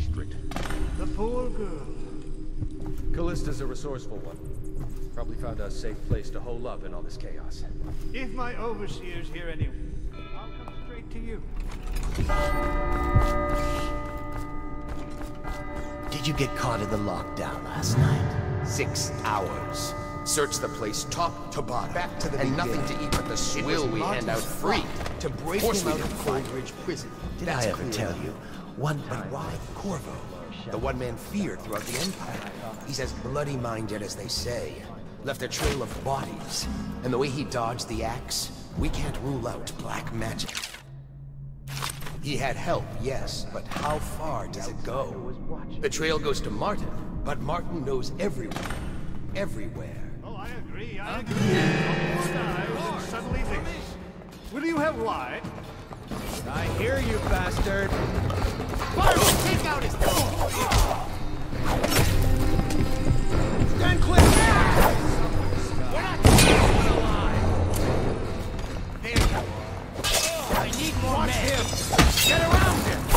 Strict. The poor girl. Callista's a resourceful one. Probably found a safe place to hole up in all this chaos. If my overseer's here anywhere, I'll come straight to you. Did you get caught in the lockdown last night? Six hours. Search the place top to bottom. Back to the and beginning. nothing to eat but the It swill we hand out Martin's free. plot to break Course him out of find Coldridge Prison. Did I ever tell you? One But why Corvo? The one man feared throughout the Empire. He's as bloody-minded as they say. Left a trail of bodies. And the way he dodged the axe, we can't rule out black magic. He had help, yes, but how far does it go? The trail goes to Martin, but Martin knows everyone. Everywhere. Oh, I agree, I agree. A poor suddenly thinks. Will you have wine? I hear you, bastard. Fire! Take out his... Stand clear! We're not keeping this alive. There you go. Oh, I need more Watch men. him! Get around him! Firing! Watch him!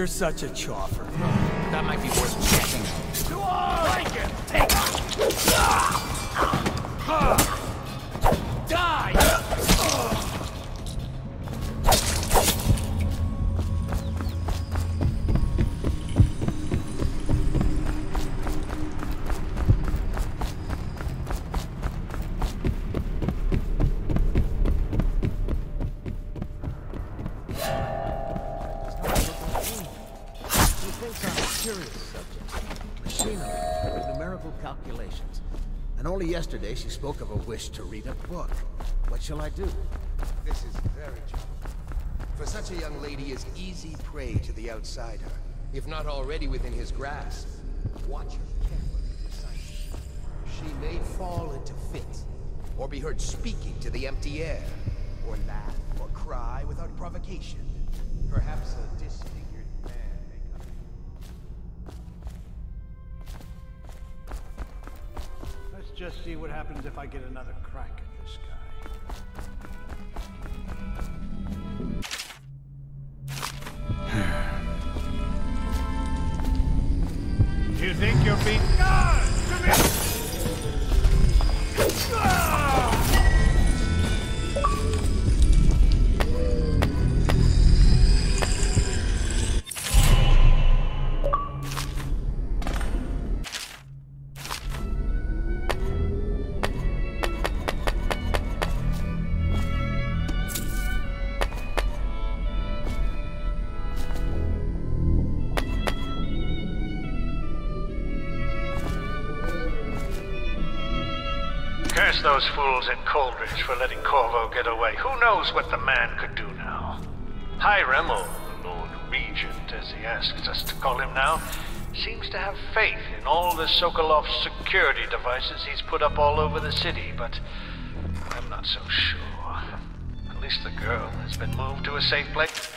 You're such a choffer. That might be worth checking Die! She spoke of a wish to read a book. What shall I do? This is very troubling. For such a young lady is easy prey to the outsider, if not already within his grasp. Watch her carefully. She may fall into fits, or be heard speaking to the empty air, or laugh or cry without provocation. Perhaps a disfigured just see what happens if I get another crack those fools in Coldridge for letting Corvo get away. Who knows what the man could do now? Hiram, or Lord Regent, as he asks us to call him now, seems to have faith in all the Sokolov security devices he's put up all over the city, but I'm not so sure. At least the girl has been moved to a safe place.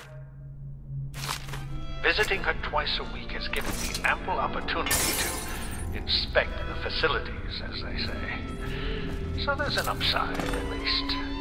Visiting her twice a week has given me ample opportunity to inspect the facilities, as they say. So there's an upside, at least.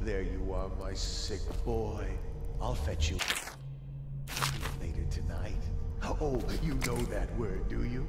There you are, my sick boy. I'll fetch you later tonight. Oh, you know that word, do you?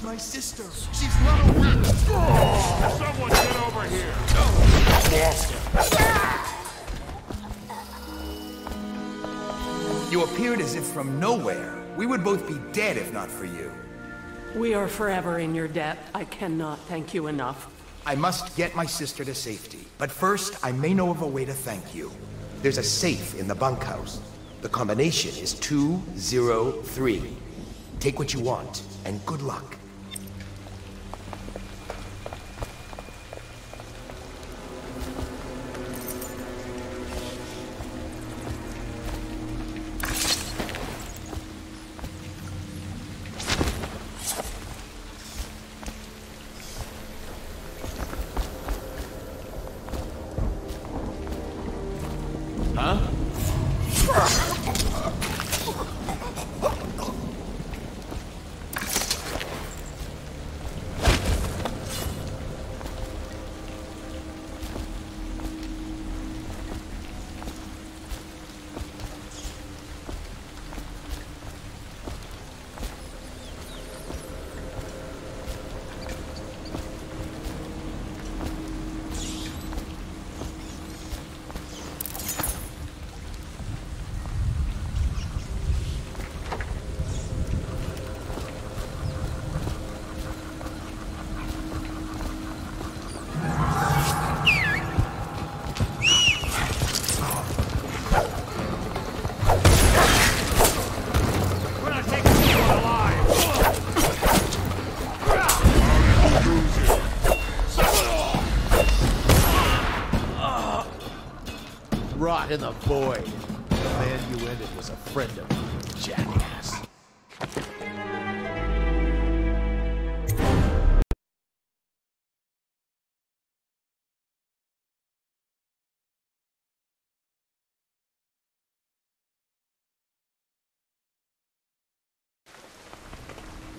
She's my sister. She's not a witch. Someone get over here! You appeared as if from nowhere. We would both be dead if not for you. We are forever in your debt. I cannot thank you enough. I must get my sister to safety. But first, I may know of a way to thank you. There's a safe in the bunkhouse. The combination is 203. Take what you want, and good luck. Rot in the. The man you ended was a friend of mine, jackass.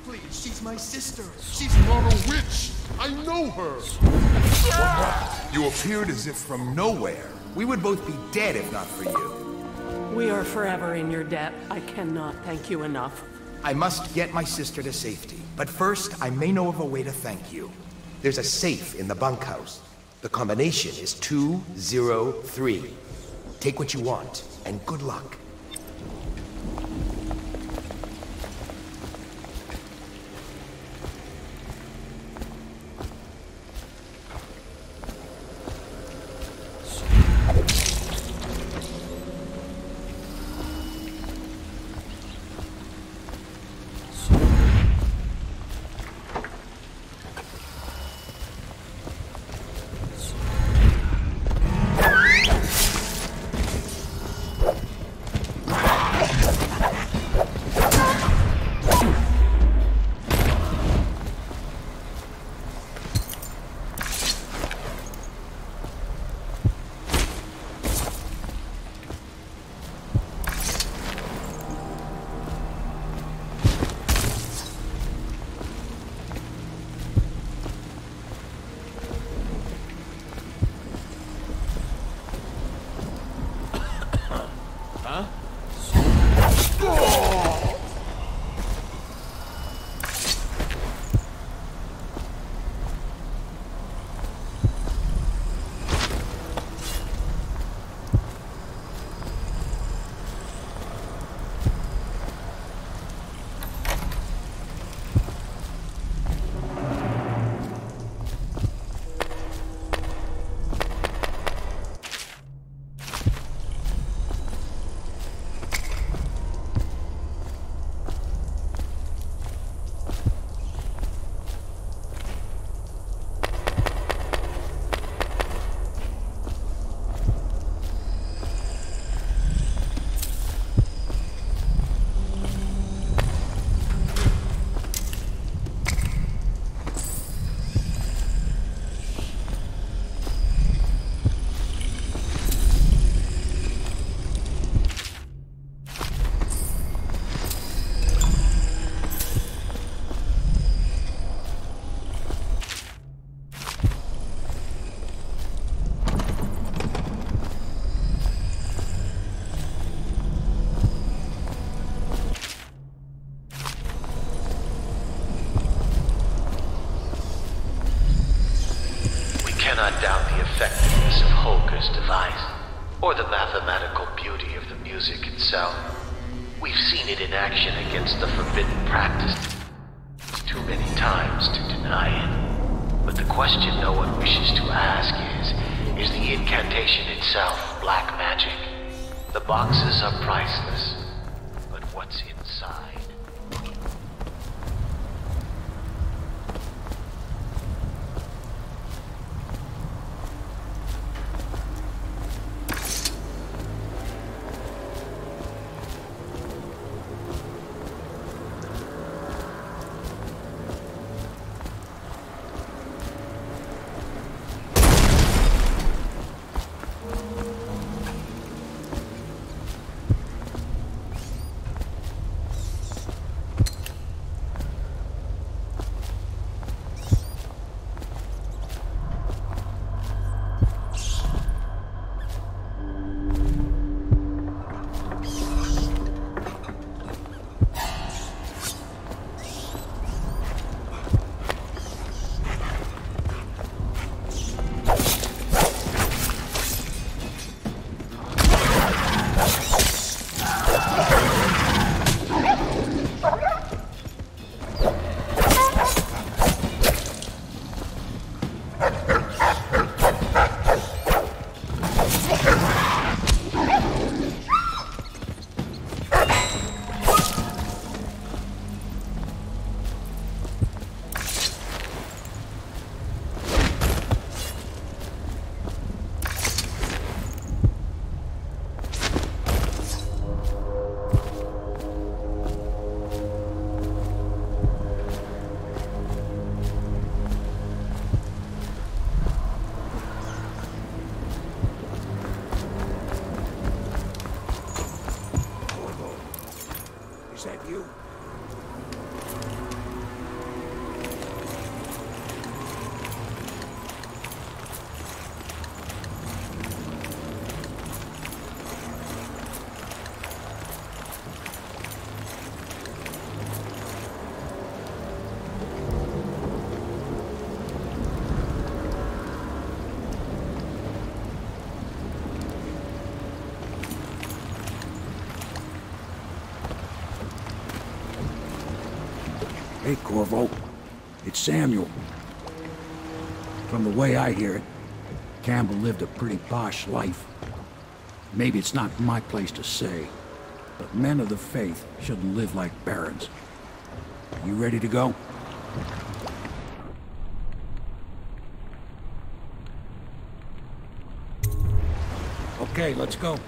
Please, she's my sister. She's not a witch! I know her! You appeared as if from nowhere. We would both be dead if not for you. We are forever in your debt. I cannot thank you enough. I must get my sister to safety. But first, I may know of a way to thank you. There's a safe in the bunkhouse. The combination is 203. Take what you want, and good luck. Order's device, or the mathematical beauty of the music itself. We've seen it in action against the forbidden practice too many times to deny it. But the question no one wishes to ask is, is the incantation itself black magic? The boxes are priceless, Samuel. From the way I hear it, Campbell lived a pretty posh life. Maybe it's not my place to say, but men of the faith shouldn't live like barons. You ready to go? Okay, let's go.